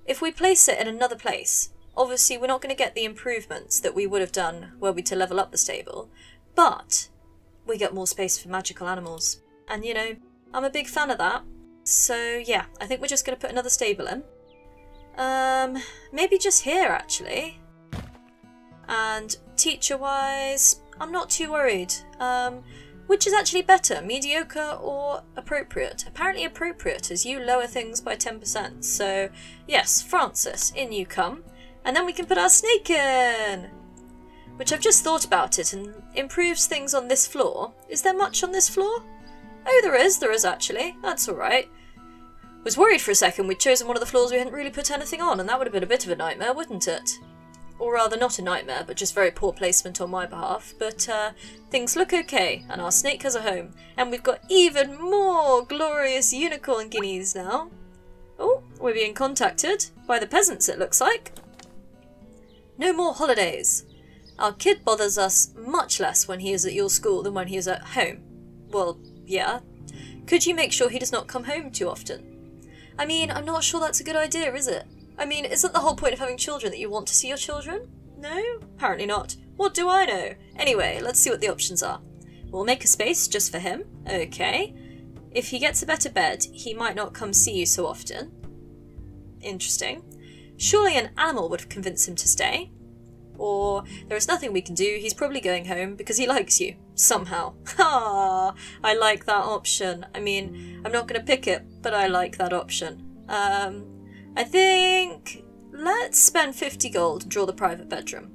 A: if we place it in another place, obviously we're not going to get the improvements that we would have done were we to level up the stable, but we get more space for magical animals. And you know, I'm a big fan of that. So yeah, I think we're just going to put another stable in. Um, maybe just here actually. And teacher-wise, I'm not too worried. Um, which is actually better, mediocre or appropriate? Apparently appropriate, as you lower things by 10%. So, yes, Francis, in you come. And then we can put our snake in! Which I've just thought about it and improves things on this floor. Is there much on this floor? Oh, there is, there is actually. That's alright. Was worried for a second we'd chosen one of the floors we hadn't really put anything on, and that would have been a bit of a nightmare, wouldn't it? Or rather, not a nightmare, but just very poor placement on my behalf. But uh, things look okay, and our snake has a home. And we've got even more glorious unicorn guineas now. Oh, we're being contacted by the peasants, it looks like. No more holidays. Our kid bothers us much less when he is at your school than when he is at home. Well, yeah. Could you make sure he does not come home too often? I mean, I'm not sure that's a good idea, is it? I mean, isn't the whole point of having children that you want to see your children? No? Apparently not. What do I know? Anyway, let's see what the options are. We'll make a space just for him. Okay. If he gets a better bed, he might not come see you so often. Interesting. Surely an animal would convince him to stay. Or there is nothing we can do, he's probably going home because he likes you. Somehow. Ha! I like that option. I mean, I'm not going to pick it, but I like that option. Um, I think let's spend 50 gold and draw the private bedroom.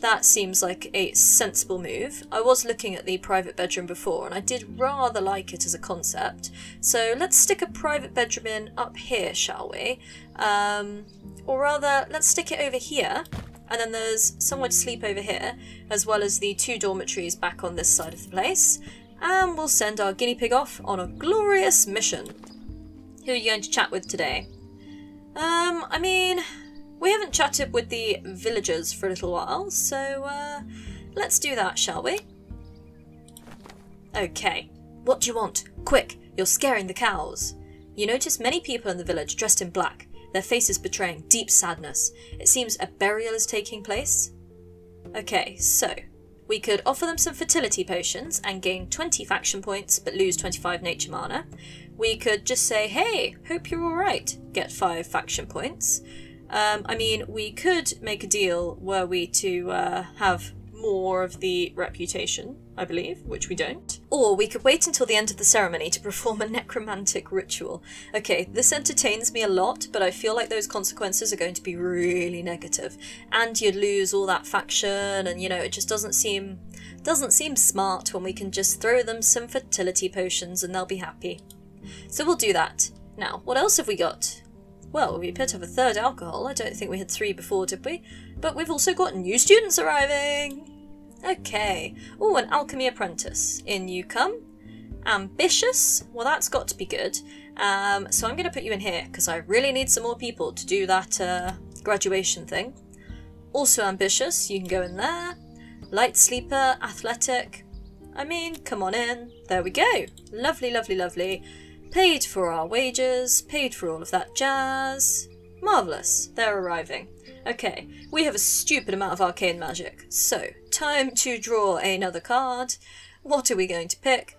A: That seems like a sensible move. I was looking at the private bedroom before and I did rather like it as a concept. So let's stick a private bedroom in up here, shall we? Um, or rather, let's stick it over here. And then there's somewhere to sleep over here, as well as the two dormitories back on this side of the place. And we'll send our guinea pig off on a glorious mission. Who are you going to chat with today? Um, I mean, we haven't chatted with the villagers for a little while, so uh, let's do that, shall we? Okay, what do you want? Quick, you're scaring the cows. You notice many people in the village dressed in black, their faces betraying deep sadness. It seems a burial is taking place. Okay, so we could offer them some fertility potions and gain 20 faction points but lose 25 nature mana. We could just say, hey, hope you're alright, get 5 faction points. Um, I mean, we could make a deal were we to uh, have more of the reputation, I believe, which we don't. Or we could wait until the end of the ceremony to perform a necromantic ritual. Okay, this entertains me a lot, but I feel like those consequences are going to be really negative. And you'd lose all that faction, and you know, it just doesn't seem doesn't seem smart when we can just throw them some fertility potions and they'll be happy. So we'll do that. Now, what else have we got? Well, we appear to have a third alcohol. I don't think we had three before, did we? But we've also got new students arriving. Okay. Oh, an alchemy apprentice. In you come. Ambitious? Well, that's got to be good. Um, so I'm going to put you in here because I really need some more people to do that uh, graduation thing. Also ambitious, you can go in there. Light sleeper, athletic. I mean, come on in. There we go. Lovely, lovely, lovely. Paid for our wages, paid for all of that jazz. Marvellous, they're arriving. Okay, we have a stupid amount of arcane magic, so time to draw another card. What are we going to pick?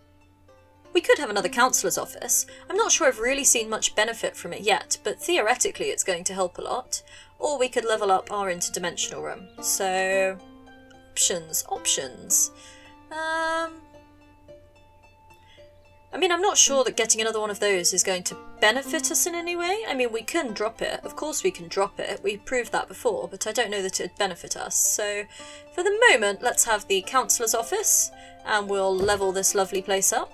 A: We could have another counsellor's office. I'm not sure I've really seen much benefit from it yet, but theoretically it's going to help a lot. Or we could level up our interdimensional room. So, options, options. Um, I mean, I'm not sure that getting another one of those is going to benefit us in any way. I mean, we can drop it. Of course we can drop it. We proved that before, but I don't know that it'd benefit us. So, for the moment, let's have the counsellor's office, and we'll level this lovely place up.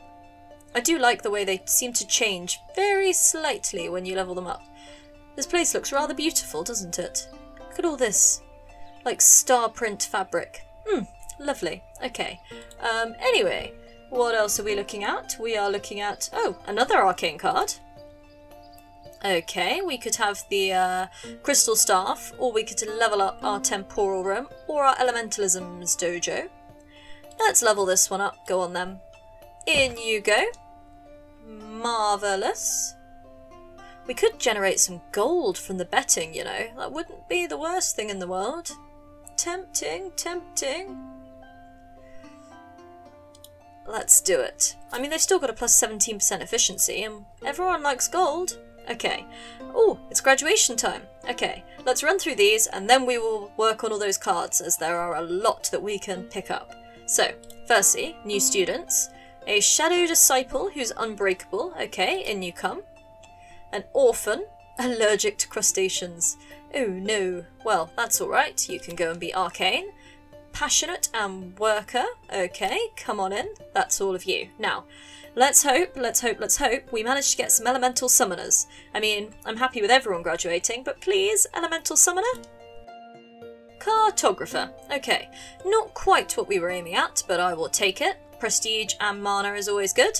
A: I do like the way they seem to change very slightly when you level them up. This place looks rather beautiful, doesn't it? Look at all this, like star print fabric. Hmm, lovely. Okay. Um, anyway, what else are we looking at? We are looking at, oh, another arcane card. Okay, we could have the uh, crystal staff, or we could level up our temporal room, or our elementalism's dojo. Let's level this one up, go on then. In you go. Marvellous. We could generate some gold from the betting, you know. That wouldn't be the worst thing in the world. Tempting, tempting. Let's do it. I mean, they've still got a plus 17% efficiency, and everyone likes gold. Okay. Oh, it's graduation time. Okay, let's run through these, and then we will work on all those cards, as there are a lot that we can pick up. So, firstly, new students. A shadow disciple who's unbreakable. Okay, in you come. An orphan, allergic to crustaceans. Oh no. Well, that's alright. You can go and be arcane passionate and worker. Okay, come on in. That's all of you. Now, let's hope, let's hope, let's hope we manage to get some elemental summoners. I mean, I'm happy with everyone graduating, but please, elemental summoner? Cartographer. Okay, not quite what we were aiming at, but I will take it. Prestige and mana is always good.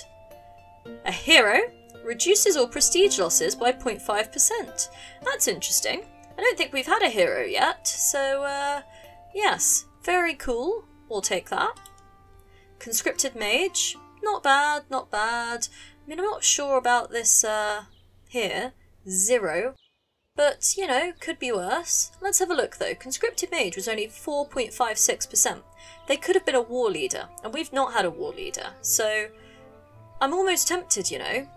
A: A hero reduces all prestige losses by 0.5%. That's interesting. I don't think we've had a hero yet, so uh, yes, very cool. We'll take that. Conscripted Mage, not bad, not bad. I mean, I'm not sure about this uh, here. Zero. But, you know, could be worse. Let's have a look though. Conscripted Mage was only 4.56%. They could have been a war leader, and we've not had a war leader, so I'm almost tempted, you know.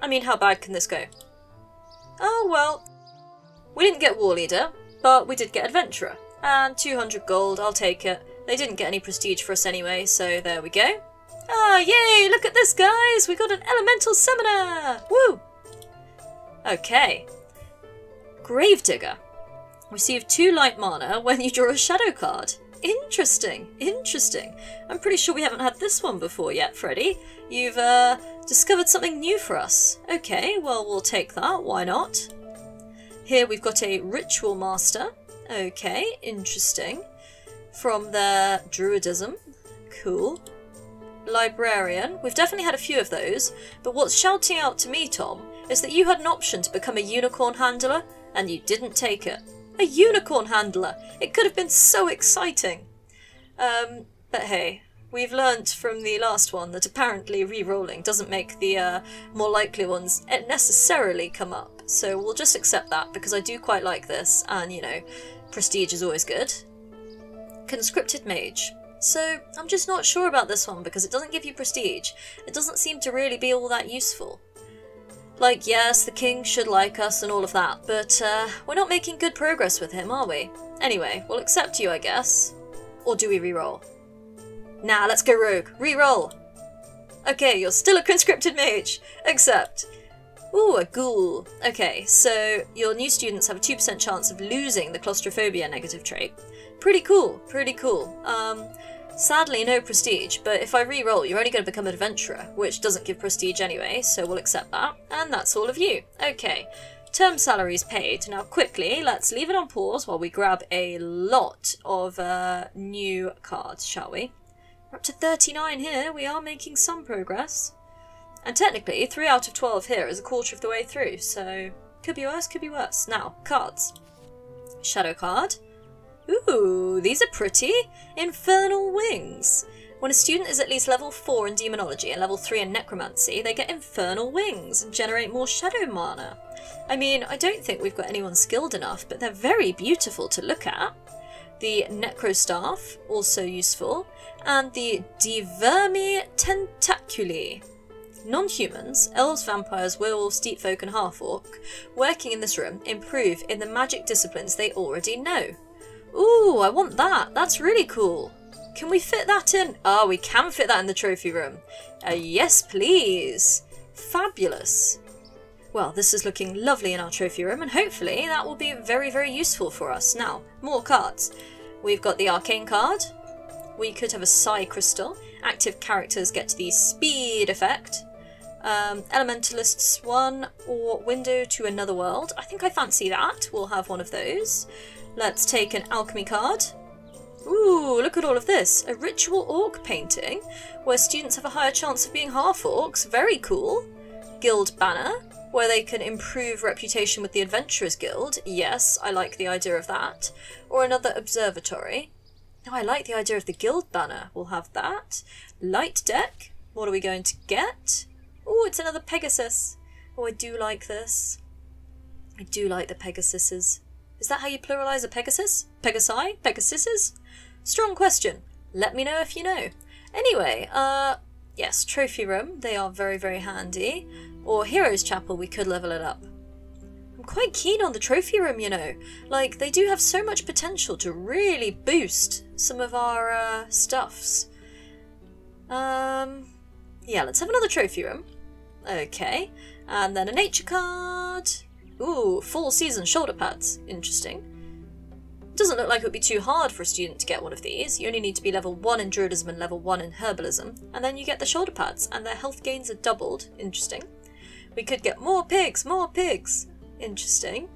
A: I mean, how bad can this go? Oh, well, we didn't get war leader, but we did get adventurer. And 200 gold, I'll take it. They didn't get any prestige for us anyway, so there we go. Ah, yay! Look at this, guys! We got an elemental summoner! Woo! Okay. Gravedigger. Receive two light mana when you draw a shadow card. Interesting, interesting. I'm pretty sure we haven't had this one before yet, Freddy. You've uh, discovered something new for us. Okay, well, we'll take that. Why not? Here we've got a Ritual Master. Okay, interesting. From the Druidism. Cool. Librarian. We've definitely had a few of those, but what's shouting out to me, Tom, is that you had an option to become a unicorn handler, and you didn't take it. A unicorn handler! It could have been so exciting! Um, but hey, we've learnt from the last one that apparently re-rolling doesn't make the uh, more likely ones necessarily come up. So we'll just accept that because I do quite like this, and you know, prestige is always good. Conscripted Mage. So I'm just not sure about this one because it doesn't give you prestige. It doesn't seem to really be all that useful. Like, yes, the king should like us and all of that, but uh, we're not making good progress with him, are we? Anyway, we'll accept you, I guess. Or do we re-roll? Nah, let's go rogue. Re-roll! Okay, you're still a conscripted mage. Accept. Ooh, a ghoul. Okay, so your new students have a 2% chance of losing the claustrophobia negative trait. Pretty cool, pretty cool. Um, Sadly, no prestige, but if I re-roll, you're only going to become an adventurer, which doesn't give prestige anyway, so we'll accept that. And that's all of you. Okay, term salaries paid. Now quickly, let's leave it on pause while we grab a lot of uh, new cards, shall we? We're up to 39 here, we are making some progress. And technically, 3 out of 12 here is a quarter of the way through, so could be worse, could be worse. Now, cards. Shadow card. Ooh, these are pretty. Infernal Wings. When a student is at least level 4 in Demonology and level 3 in Necromancy, they get Infernal Wings and generate more Shadow Mana. I mean, I don't think we've got anyone skilled enough, but they're very beautiful to look at. The Necrostaff, also useful, and the Divermi Tentaculi. Non-humans, elves, vampires, werewolves, deep folk and half-orc, working in this room improve in the magic disciplines they already know. Ooh, I want that. That's really cool. Can we fit that in? Oh, we can fit that in the trophy room. Uh, yes, please. Fabulous. Well, this is looking lovely in our trophy room, and hopefully that will be very, very useful for us. Now, more cards. We've got the Arcane card. We could have a Psi Crystal. Active characters get the Speed effect. Um, Elementalists 1 or Window to Another World. I think I fancy that. We'll have one of those. Let's take an alchemy card. Ooh, look at all of this. A ritual orc painting, where students have a higher chance of being half-orcs. Very cool. Guild banner, where they can improve reputation with the Adventurers Guild. Yes, I like the idea of that. Or another observatory. Oh, I like the idea of the guild banner. We'll have that. Light deck. What are we going to get? Oh, it's another Pegasus. Oh, I do like this. I do like the Pegasuses. Is that how you pluralize a Pegasus? Pegasi? Pegasuses? Strong question. Let me know if you know. Anyway, uh, yes, trophy room. They are very, very handy. Or Heroes Chapel, we could level it up. I'm quite keen on the trophy room, you know. Like, they do have so much potential to really boost some of our uh, stuffs. Um, yeah, let's have another trophy room. Okay, and then a nature card. Ooh, full season shoulder pads. Interesting. Doesn't look like it would be too hard for a student to get one of these. You only need to be level 1 in Druidism and level 1 in Herbalism, and then you get the shoulder pads, and their health gains are doubled. Interesting. We could get more pigs, more pigs. Interesting.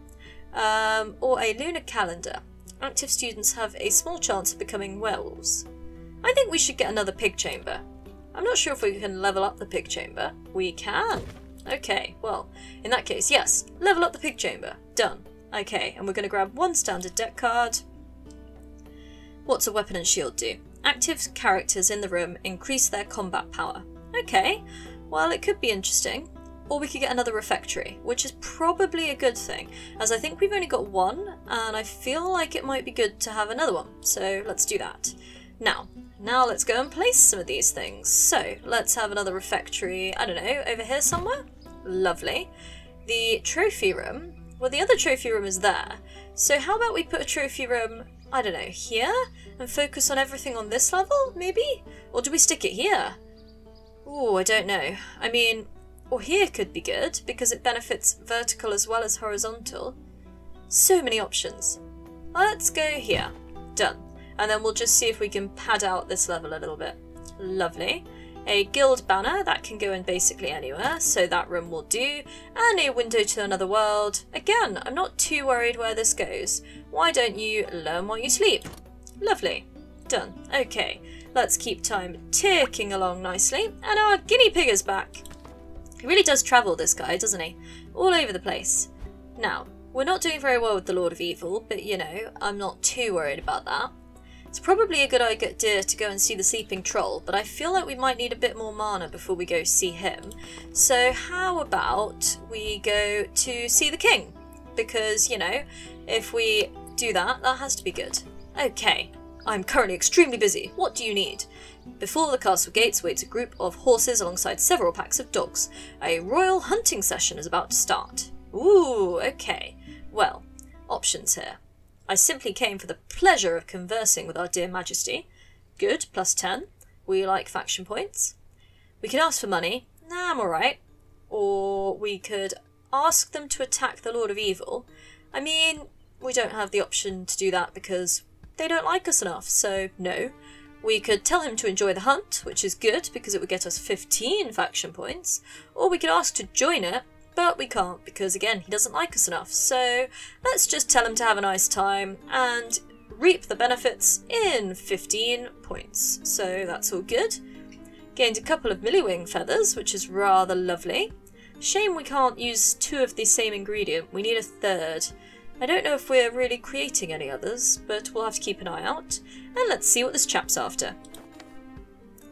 A: Um, or a lunar calendar. active students have a small chance of becoming werewolves. I think we should get another pig chamber. I'm not sure if we can level up the pig chamber. We can. Okay, well, in that case, yes. Level up the pig chamber. Done. Okay, and we're going to grab one standard deck card. What's a weapon and shield do? Active characters in the room increase their combat power. Okay, well, it could be interesting. Or we could get another refectory, which is probably a good thing, as I think we've only got one, and I feel like it might be good to have another one, so let's do that. Now, now let's go and place some of these things. So, let's have another refectory, I don't know, over here somewhere? Lovely. The trophy room, well the other trophy room is there, so how about we put a trophy room, I don't know, here? And focus on everything on this level, maybe? Or do we stick it here? Oh, I don't know. I mean, or here could be good, because it benefits vertical as well as horizontal. So many options. Let's go here. Done. And then we'll just see if we can pad out this level a little bit. Lovely. A guild banner, that can go in basically anywhere, so that room will do. And a window to another world. Again, I'm not too worried where this goes. Why don't you learn while you sleep? Lovely. Done. Okay, let's keep time ticking along nicely. And our guinea pig is back. He really does travel, this guy, doesn't he? All over the place. Now, we're not doing very well with the Lord of Evil, but you know, I'm not too worried about that. It's probably a good idea to go and see the Sleeping Troll, but I feel like we might need a bit more mana before we go see him. So how about we go to see the King? Because, you know, if we do that, that has to be good. Okay, I'm currently extremely busy. What do you need? Before the castle gates waits a group of horses alongside several packs of dogs. A royal hunting session is about to start. Ooh, okay. Well, options here. I simply came for the pleasure of conversing with our dear majesty. Good, plus 10. We like faction points. We could ask for money. Nah, I'm alright. Or we could ask them to attack the Lord of Evil. I mean, we don't have the option to do that because they don't like us enough, so no. We could tell him to enjoy the hunt, which is good because it would get us 15 faction points, or we could ask to join it, but we can't because again, he doesn't like us enough. So let's just tell him to have a nice time and reap the benefits in 15 points. So that's all good. Gained a couple of Milliwing feathers, which is rather lovely. Shame we can't use two of the same ingredient, we need a third. I don't know if we're really creating any others, but we'll have to keep an eye out. And let's see what this chap's after.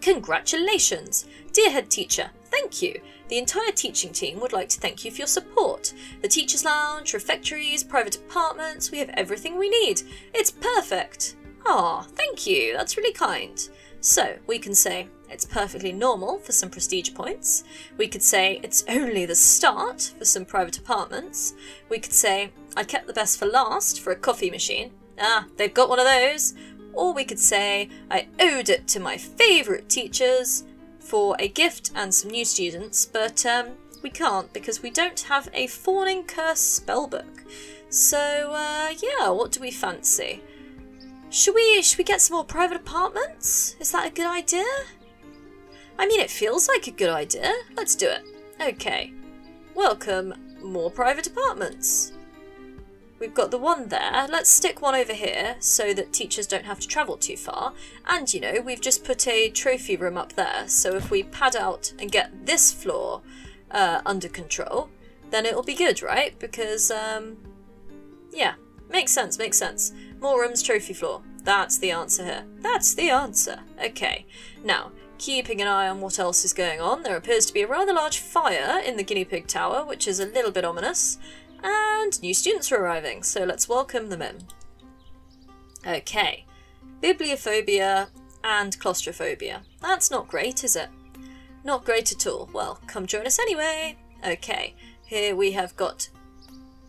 A: Congratulations! Dear head teacher, thank you! The entire teaching team would like to thank you for your support. The teacher's lounge, refectories, private apartments, we have everything we need. It's perfect! Ah, thank you, that's really kind. So, we can say, it's perfectly normal for some prestige points. We could say, it's only the start for some private apartments. We could say, I kept the best for last for a coffee machine. Ah, they've got one of those. Or we could say, I owed it to my favourite teachers for a gift and some new students, but um, we can't because we don't have a Fawning Curse spellbook. So, uh, yeah, what do we fancy? Should we should we get some more private apartments? Is that a good idea? I mean, it feels like a good idea. Let's do it. Okay. Welcome, more private apartments. We've got the one there. Let's stick one over here so that teachers don't have to travel too far. And, you know, we've just put a trophy room up there. So if we pad out and get this floor uh, under control, then it'll be good, right? Because, um, yeah, makes sense, makes sense. More rooms, trophy floor. That's the answer here. That's the answer. Okay. Now, keeping an eye on what else is going on, there appears to be a rather large fire in the guinea pig tower, which is a little bit ominous. And new students are arriving, so let's welcome them in. Okay. Bibliophobia and claustrophobia. That's not great, is it? Not great at all. Well, come join us anyway. Okay, here we have got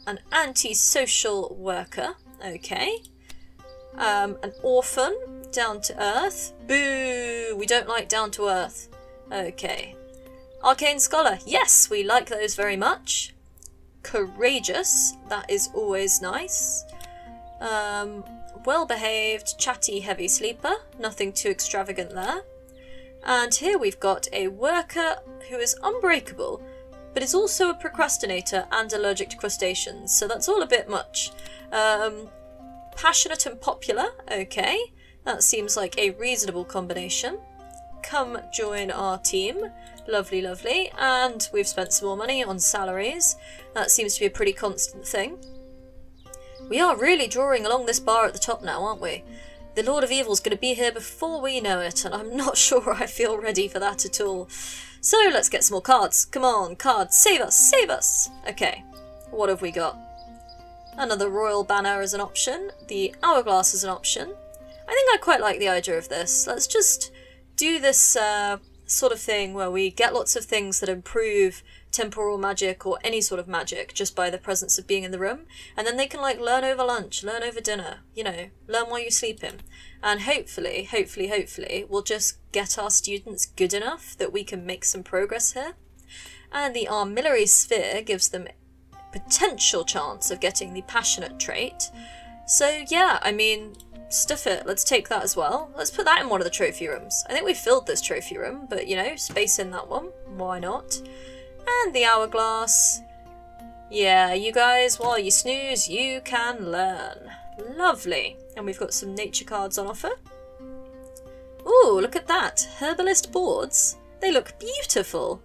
A: an antisocial worker. Okay. Um, an orphan, down to earth. Boo! We don't like down to earth. Okay. Arcane Scholar. Yes, we like those very much. Courageous. That is always nice. Um, well behaved, chatty, heavy sleeper. Nothing too extravagant there. And here we've got a worker who is unbreakable, but is also a procrastinator and allergic to crustaceans, so that's all a bit much. Um, Passionate and popular. Okay. That seems like a reasonable combination. Come join our team. Lovely, lovely. And we've spent some more money on salaries. That seems to be a pretty constant thing. We are really drawing along this bar at the top now, aren't we? The Lord of Evil's going to be here before we know it, and I'm not sure I feel ready for that at all. So let's get some more cards. Come on, cards, save us, save us! Okay, what have we got? Another Royal Banner as an option. The Hourglass as an option. I think I quite like the idea of this. Let's just do this uh, sort of thing where we get lots of things that improve temporal magic or any sort of magic just by the presence of being in the room. And then they can like learn over lunch, learn over dinner, you know, learn while you're sleeping. And hopefully, hopefully, hopefully, we'll just get our students good enough that we can make some progress here. And the armillary sphere gives them potential chance of getting the passionate trait. So yeah, I mean, stuff it. Let's take that as well. Let's put that in one of the trophy rooms. I think we filled this trophy room, but you know, space in that one. Why not? And the hourglass. Yeah, you guys, while you snooze, you can learn. Lovely. And we've got some nature cards on offer. Ooh, look at that. Herbalist boards. They look beautiful.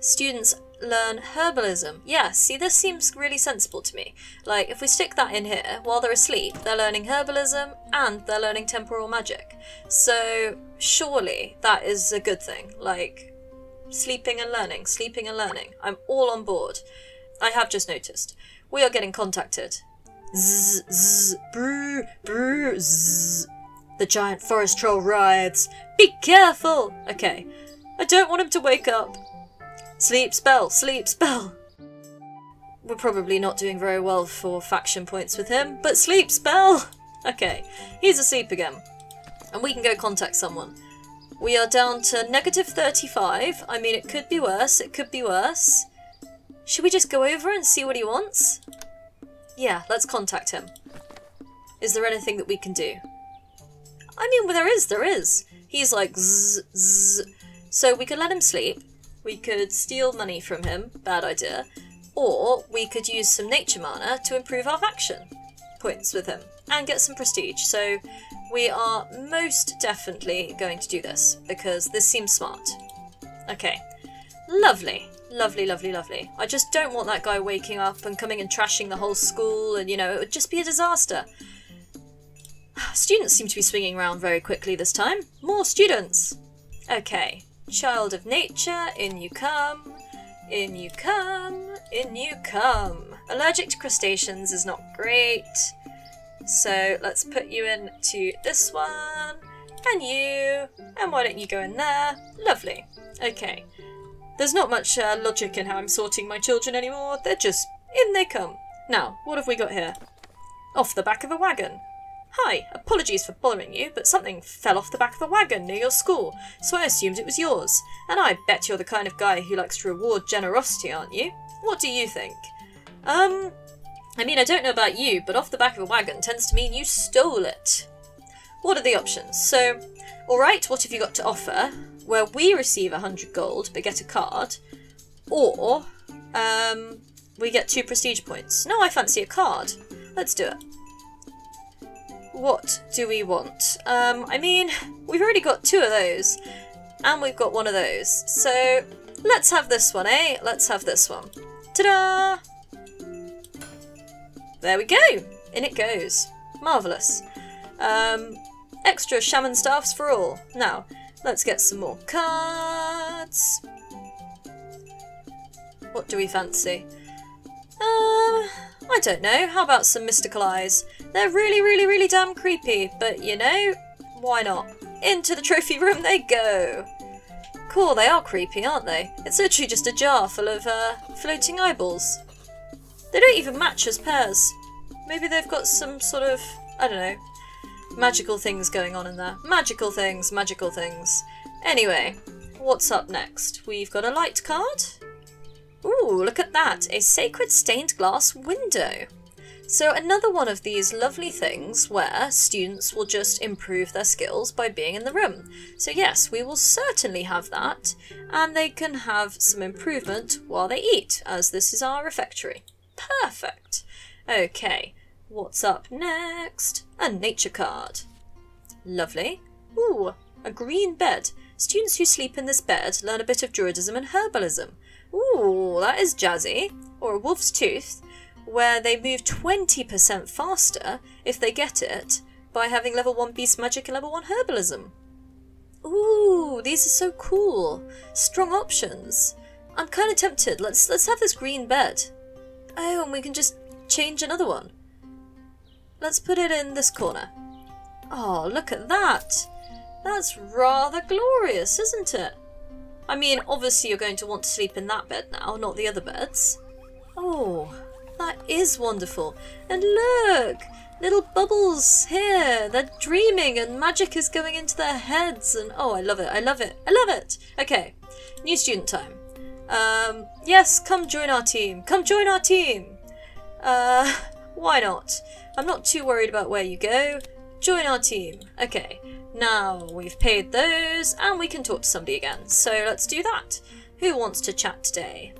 A: Students learn herbalism. Yeah, see, this seems really sensible to me. Like, if we stick that in here, while they're asleep, they're learning herbalism and they're learning temporal magic. So, surely that is a good thing. Like, sleeping and learning, sleeping and learning. I'm all on board. I have just noticed. We are getting contacted. Zzz, zzz, brr, brr, zzz. The giant forest troll rides. Be careful! Okay. I don't want him to wake up. Sleep spell, sleep spell. We're probably not doing very well for faction points with him, but sleep spell! Okay, he's asleep again. And we can go contact someone. We are down to negative 35. I mean, it could be worse, it could be worse. Should we just go over and see what he wants? Yeah, let's contact him. Is there anything that we can do? I mean, well, there is, there is. He's like zzz, zzz. So we could let him sleep. We could steal money from him, bad idea. Or we could use some nature mana to improve our faction points with him and get some prestige. So we are most definitely going to do this because this seems smart. Okay, lovely. Lovely, lovely, lovely. I just don't want that guy waking up and coming and trashing the whole school and, you know, it would just be a disaster. Students seem to be swinging around very quickly this time. More students! Okay, child of nature, in you come, in you come, in you come. Allergic to crustaceans is not great, so let's put you into this one, and you, and why don't you go in there? Lovely. Okay. There's not much uh, logic in how I'm sorting my children anymore, they're just, in they come. Now, what have we got here? Off the back of a wagon. Hi, apologies for bothering you, but something fell off the back of a wagon near your school, so I assumed it was yours. And I bet you're the kind of guy who likes to reward generosity, aren't you? What do you think? Um, I mean, I don't know about you, but off the back of a wagon tends to mean you stole it. What are the options? So, alright, what have you got to offer? Where we receive 100 gold but get a card, or um, we get two prestige points. No, I fancy a card. Let's do it. What do we want? Um, I mean, we've already got two of those, and we've got one of those. So let's have this one, eh? Let's have this one. Ta-da! There we go! In it goes. Marvellous. Um, extra shaman staffs for all. Now, let's get some more cards. What do we fancy? Uh, I don't know. How about some mystical eyes? They're really, really, really damn creepy, but you know, why not? Into the trophy room they go! Cool, they are creepy, aren't they? It's literally just a jar full of uh, floating eyeballs. They don't even match as pairs. Maybe they've got some sort of, I don't know, magical things going on in there. Magical things, magical things. Anyway, what's up next? We've got a light card. Ooh, look at that! A sacred stained glass window. So another one of these lovely things where students will just improve their skills by being in the room. So yes, we will certainly have that, and they can have some improvement while they eat, as this is our refectory. Perfect! Okay, What's up next? A nature card. Lovely. Ooh, a green bed. Students who sleep in this bed learn a bit of druidism and herbalism. Ooh, that is jazzy. Or a wolf's tooth, where they move 20% faster if they get it by having level 1 beast magic and level 1 herbalism. Ooh, these are so cool. Strong options. I'm kind of tempted. Let's let's have this green bed. Oh, and we can just change another one. Let's put it in this corner. Oh, look at that. That's rather glorious, isn't it? I mean, obviously you're going to want to sleep in that bed now, not the other beds. Oh, that is wonderful. And look, little bubbles here. They're dreaming and magic is going into their heads. And oh, I love it. I love it. I love it. Okay, new student time. Um, yes, come join our team. Come join our team. Uh, why not? I'm not too worried about where you go. Join our team. Okay, now we've paid those and we can talk to somebody again. So let's do that. Who wants to chat today?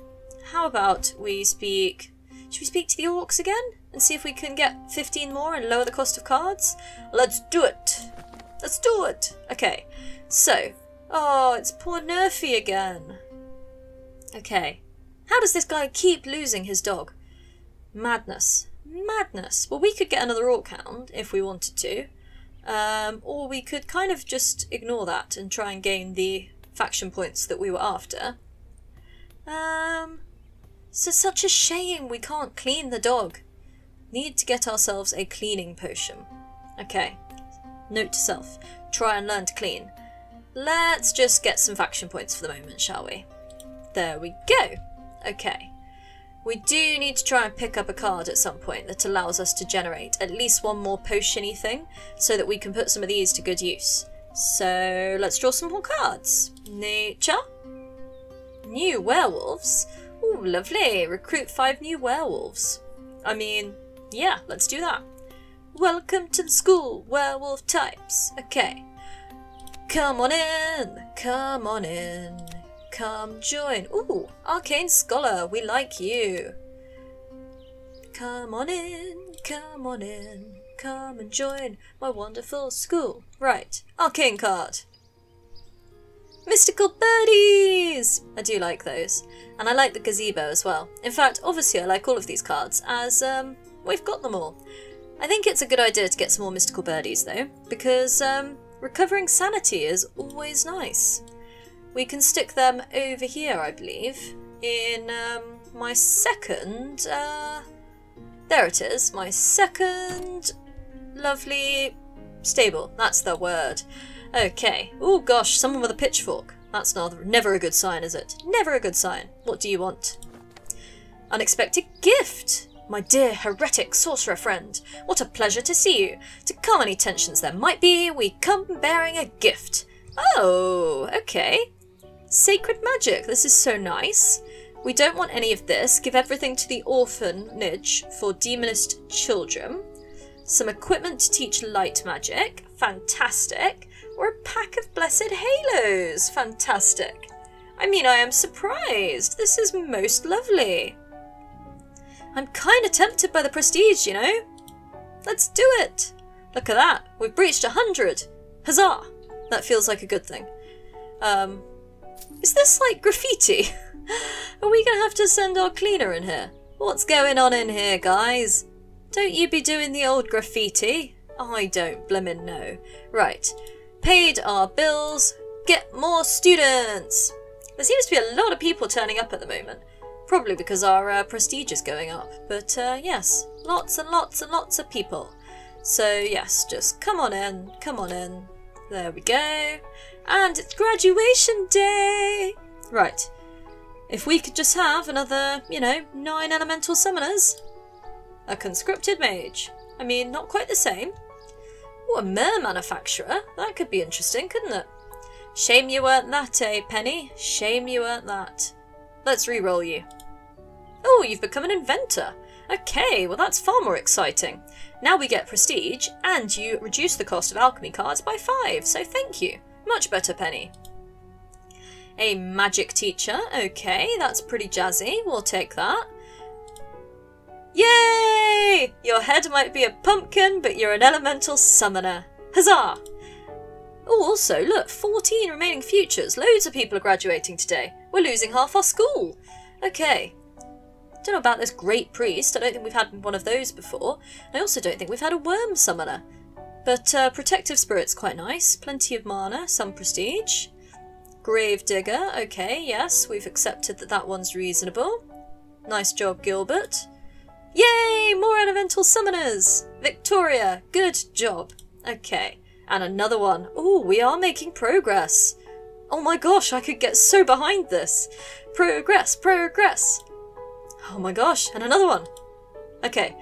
A: How about we speak... Should we speak to the orcs again? And see if we can get 15 more and lower the cost of cards? Let's do it! Let's do it! Okay, so... Oh, it's poor Nerfy again. Okay. How does this guy keep losing his dog? Madness. Madness. Well, we could get another Orc Hound if we wanted to. Um, or we could kind of just ignore that and try and gain the faction points that we were after. Um, it's such a shame we can't clean the dog. Need to get ourselves a cleaning potion. Okay. Note to self. Try and learn to clean. Let's just get some faction points for the moment, shall we? There we go. Okay. We do need to try and pick up a card at some point that allows us to generate at least one more potiony thing so that we can put some of these to good use. So let's draw some more cards. Nature. New werewolves. Ooh, lovely. Recruit five new werewolves. I mean, yeah, let's do that. Welcome to the school, werewolf types. Okay. Come on in. Come on in. Come join. Ooh, Arcane Scholar, we like you. Come on in, come on in, come and join my wonderful school. Right, Arcane card. Mystical birdies! I do like those. And I like the gazebo as well. In fact, obviously I like all of these cards, as um, we've got them all. I think it's a good idea to get some more mystical birdies though, because um, recovering sanity is always nice. We can stick them over here, I believe, in um, my second... Uh, there it is, my second lovely stable. That's the word. Okay. Oh gosh, someone with a pitchfork. That's not, never a good sign, is it? Never a good sign. What do you want? Unexpected gift! My dear heretic sorcerer friend, what a pleasure to see you. To calm any tensions there might be, we come bearing a gift. Oh, okay. Sacred magic, this is so nice. We don't want any of this. Give everything to the orphanage for demonist children. Some equipment to teach light magic. Fantastic. Or a pack of blessed halos. Fantastic. I mean, I am surprised. This is most lovely. I'm kind of tempted by the prestige, you know? Let's do it. Look at that. We've breached a hundred. Huzzah. That feels like a good thing. Um, is this like graffiti? Are we gonna have to send our cleaner in here? What's going on in here, guys? Don't you be doing the old graffiti? I don't blimmin' know. Right, paid our bills, get more students! There seems to be a lot of people turning up at the moment. Probably because our uh, prestige is going up. But uh, yes, lots and lots and lots of people. So yes, just come on in, come on in. There we go. And it's graduation day! Right. If we could just have another, you know, nine elemental summoners. A conscripted mage. I mean, not quite the same. A mer manufacturer. That could be interesting, couldn't it? Shame you weren't that, eh, Penny? Shame you weren't that. Let's re-roll you. Oh, you've become an inventor. Okay, well that's far more exciting. Now we get prestige, and you reduce the cost of alchemy cards by five, so thank you. Much better, Penny. A magic teacher. Okay, that's pretty jazzy. We'll take that. Yay! Your head might be a pumpkin, but you're an elemental summoner. Huzzah! Oh, also, look, 14 remaining futures. Loads of people are graduating today. We're losing half our school. Okay. Don't know about this great priest. I don't think we've had one of those before. I also don't think we've had a worm summoner. But uh, protective spirit's quite nice. Plenty of mana, some prestige. Grave digger. Okay, yes, we've accepted that that one's reasonable. Nice job, Gilbert. Yay! More elemental summoners! Victoria, good job. Okay, and another one. Oh, we are making progress. Oh my gosh, I could get so behind this. Progress, progress. Oh my gosh, and another one. Okay,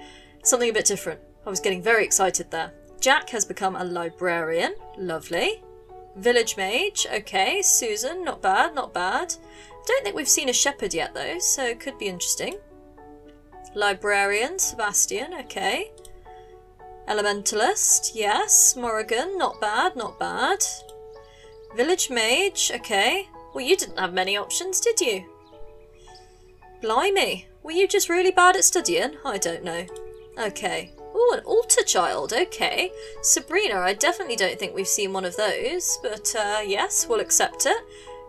A: something a bit different. I was getting very excited there. Jack has become a librarian. Lovely. Village mage. Okay, Susan. Not bad, not bad. Don't think we've seen a shepherd yet, though, so could be interesting. Librarian. Sebastian. Okay. Elementalist. Yes. Morrigan. Not bad, not bad. Village mage. Okay. Well, you didn't have many options, did you? Blimey. Were you just really bad at studying? I don't know. Okay. Oh, an altar child. Okay. Sabrina, I definitely don't think we've seen one of those, but uh, yes, we'll accept it.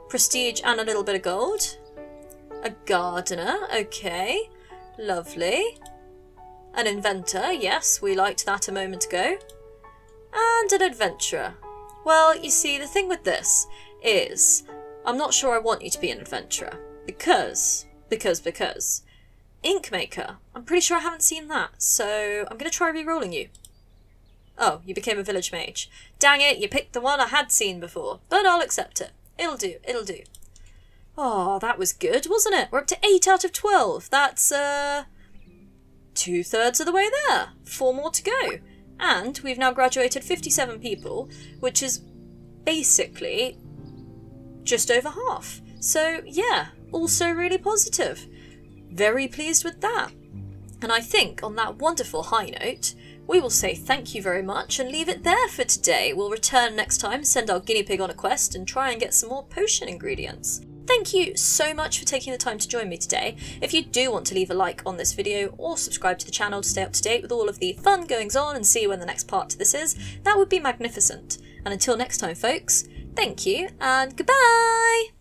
A: Prestige and a little bit of gold. A gardener. Okay. Lovely. An inventor. Yes, we liked that a moment ago. And an adventurer. Well, you see, the thing with this is I'm not sure I want you to be an adventurer. Because, because, because Inkmaker. I'm pretty sure I haven't seen that, so I'm going to try re-rolling you. Oh, you became a village mage. Dang it, you picked the one I had seen before, but I'll accept it. It'll do, it'll do. Oh, that was good, wasn't it? We're up to 8 out of 12. That's, uh, two-thirds of the way there. Four more to go. And we've now graduated 57 people, which is basically just over half. So, yeah, also really positive very pleased with that. And I think on that wonderful high note, we will say thank you very much and leave it there for today. We'll return next time, send our guinea pig on a quest, and try and get some more potion ingredients. Thank you so much for taking the time to join me today. If you do want to leave a like on this video or subscribe to the channel to stay up to date with all of the fun goings on and see when the next part to this is, that would be magnificent. And until next time folks, thank you and goodbye!